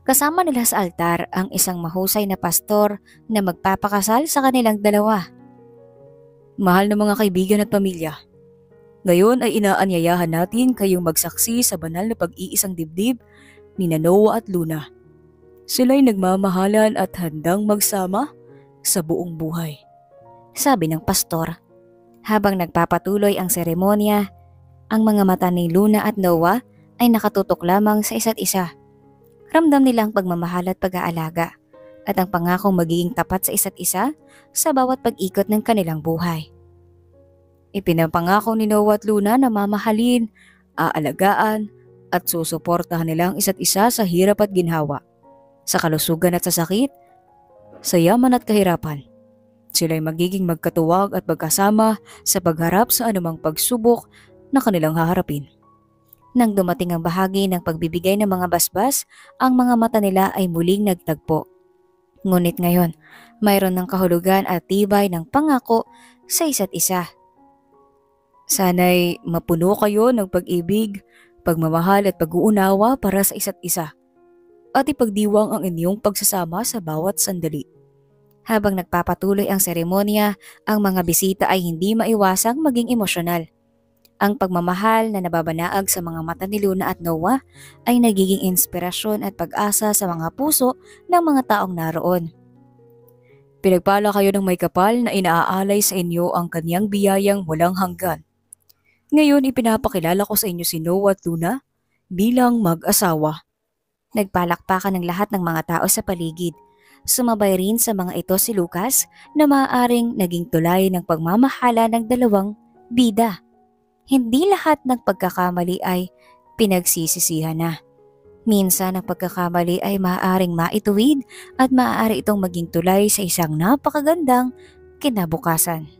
Kasama nila sa altar ang isang mahusay na pastor na magpapakasal sa kanilang dalawa. Mahal na mga kaibigan at pamilya, ngayon ay inaanyayahan natin kayong magsaksi sa banal na pag-iisang dibdib ni Noah at Luna. Sila'y nagmamahalan at handang magsama sa buong buhay. Sabi ng pastor. Habang nagpapatuloy ang seremonya, ang mga mata ni Luna at Noah ay nakatutok lamang sa isa't isa. Ramdam nilang pagmamahal at pag-aalaga. at ang pangakong magiging tapat sa isa't isa sa bawat pag-ikot ng kanilang buhay. Ipinapangako ni Noah at Luna na mamahalin, aalagaan at susuportahan nila ang isa't isa sa hirap at ginhawa, sa kalusugan at sa sakit, sa yaman at kahirapan. Sila'y magiging magkatuwag at magkasama sa pagharap sa anumang pagsubok na kanilang haharapin. Nang dumating ang bahagi ng pagbibigay ng mga basbas, ang mga mata nila ay muling nagtagpo. Ngunit ngayon, mayroon ng kahulugan at tibay ng pangako sa isa't isa. Sana'y mapuno kayo ng pag-ibig, pagmamahal at pag-uunawa para sa isa't isa. At ipagdiwang ang inyong pagsasama sa bawat sandali. Habang nagpapatuloy ang seremonya, ang mga bisita ay hindi maiwasang maging emosyonal. Ang pagmamahal na nababanaag sa mga mata ni Luna at Noah ay nagiging inspirasyon at pag-asa sa mga puso ng mga taong naroon. Pinagpala kayo ng may kapal na inaaalay sa inyo ang kanyang biyayang walang hanggan. Ngayon ipinapakilala ko sa inyo si Noah at Luna bilang mag-asawa. Nagpalakpakan ng lahat ng mga tao sa paligid. Sumabay rin sa mga ito si Lucas na maaaring naging tulay ng pagmamahala ng dalawang bida. Hindi lahat ng pagkakamali ay pinagsisisihan na. Minsan ang pagkakamali ay maaaring maituwid at maaari itong maging tulay sa isang napakagandang kinabukasan.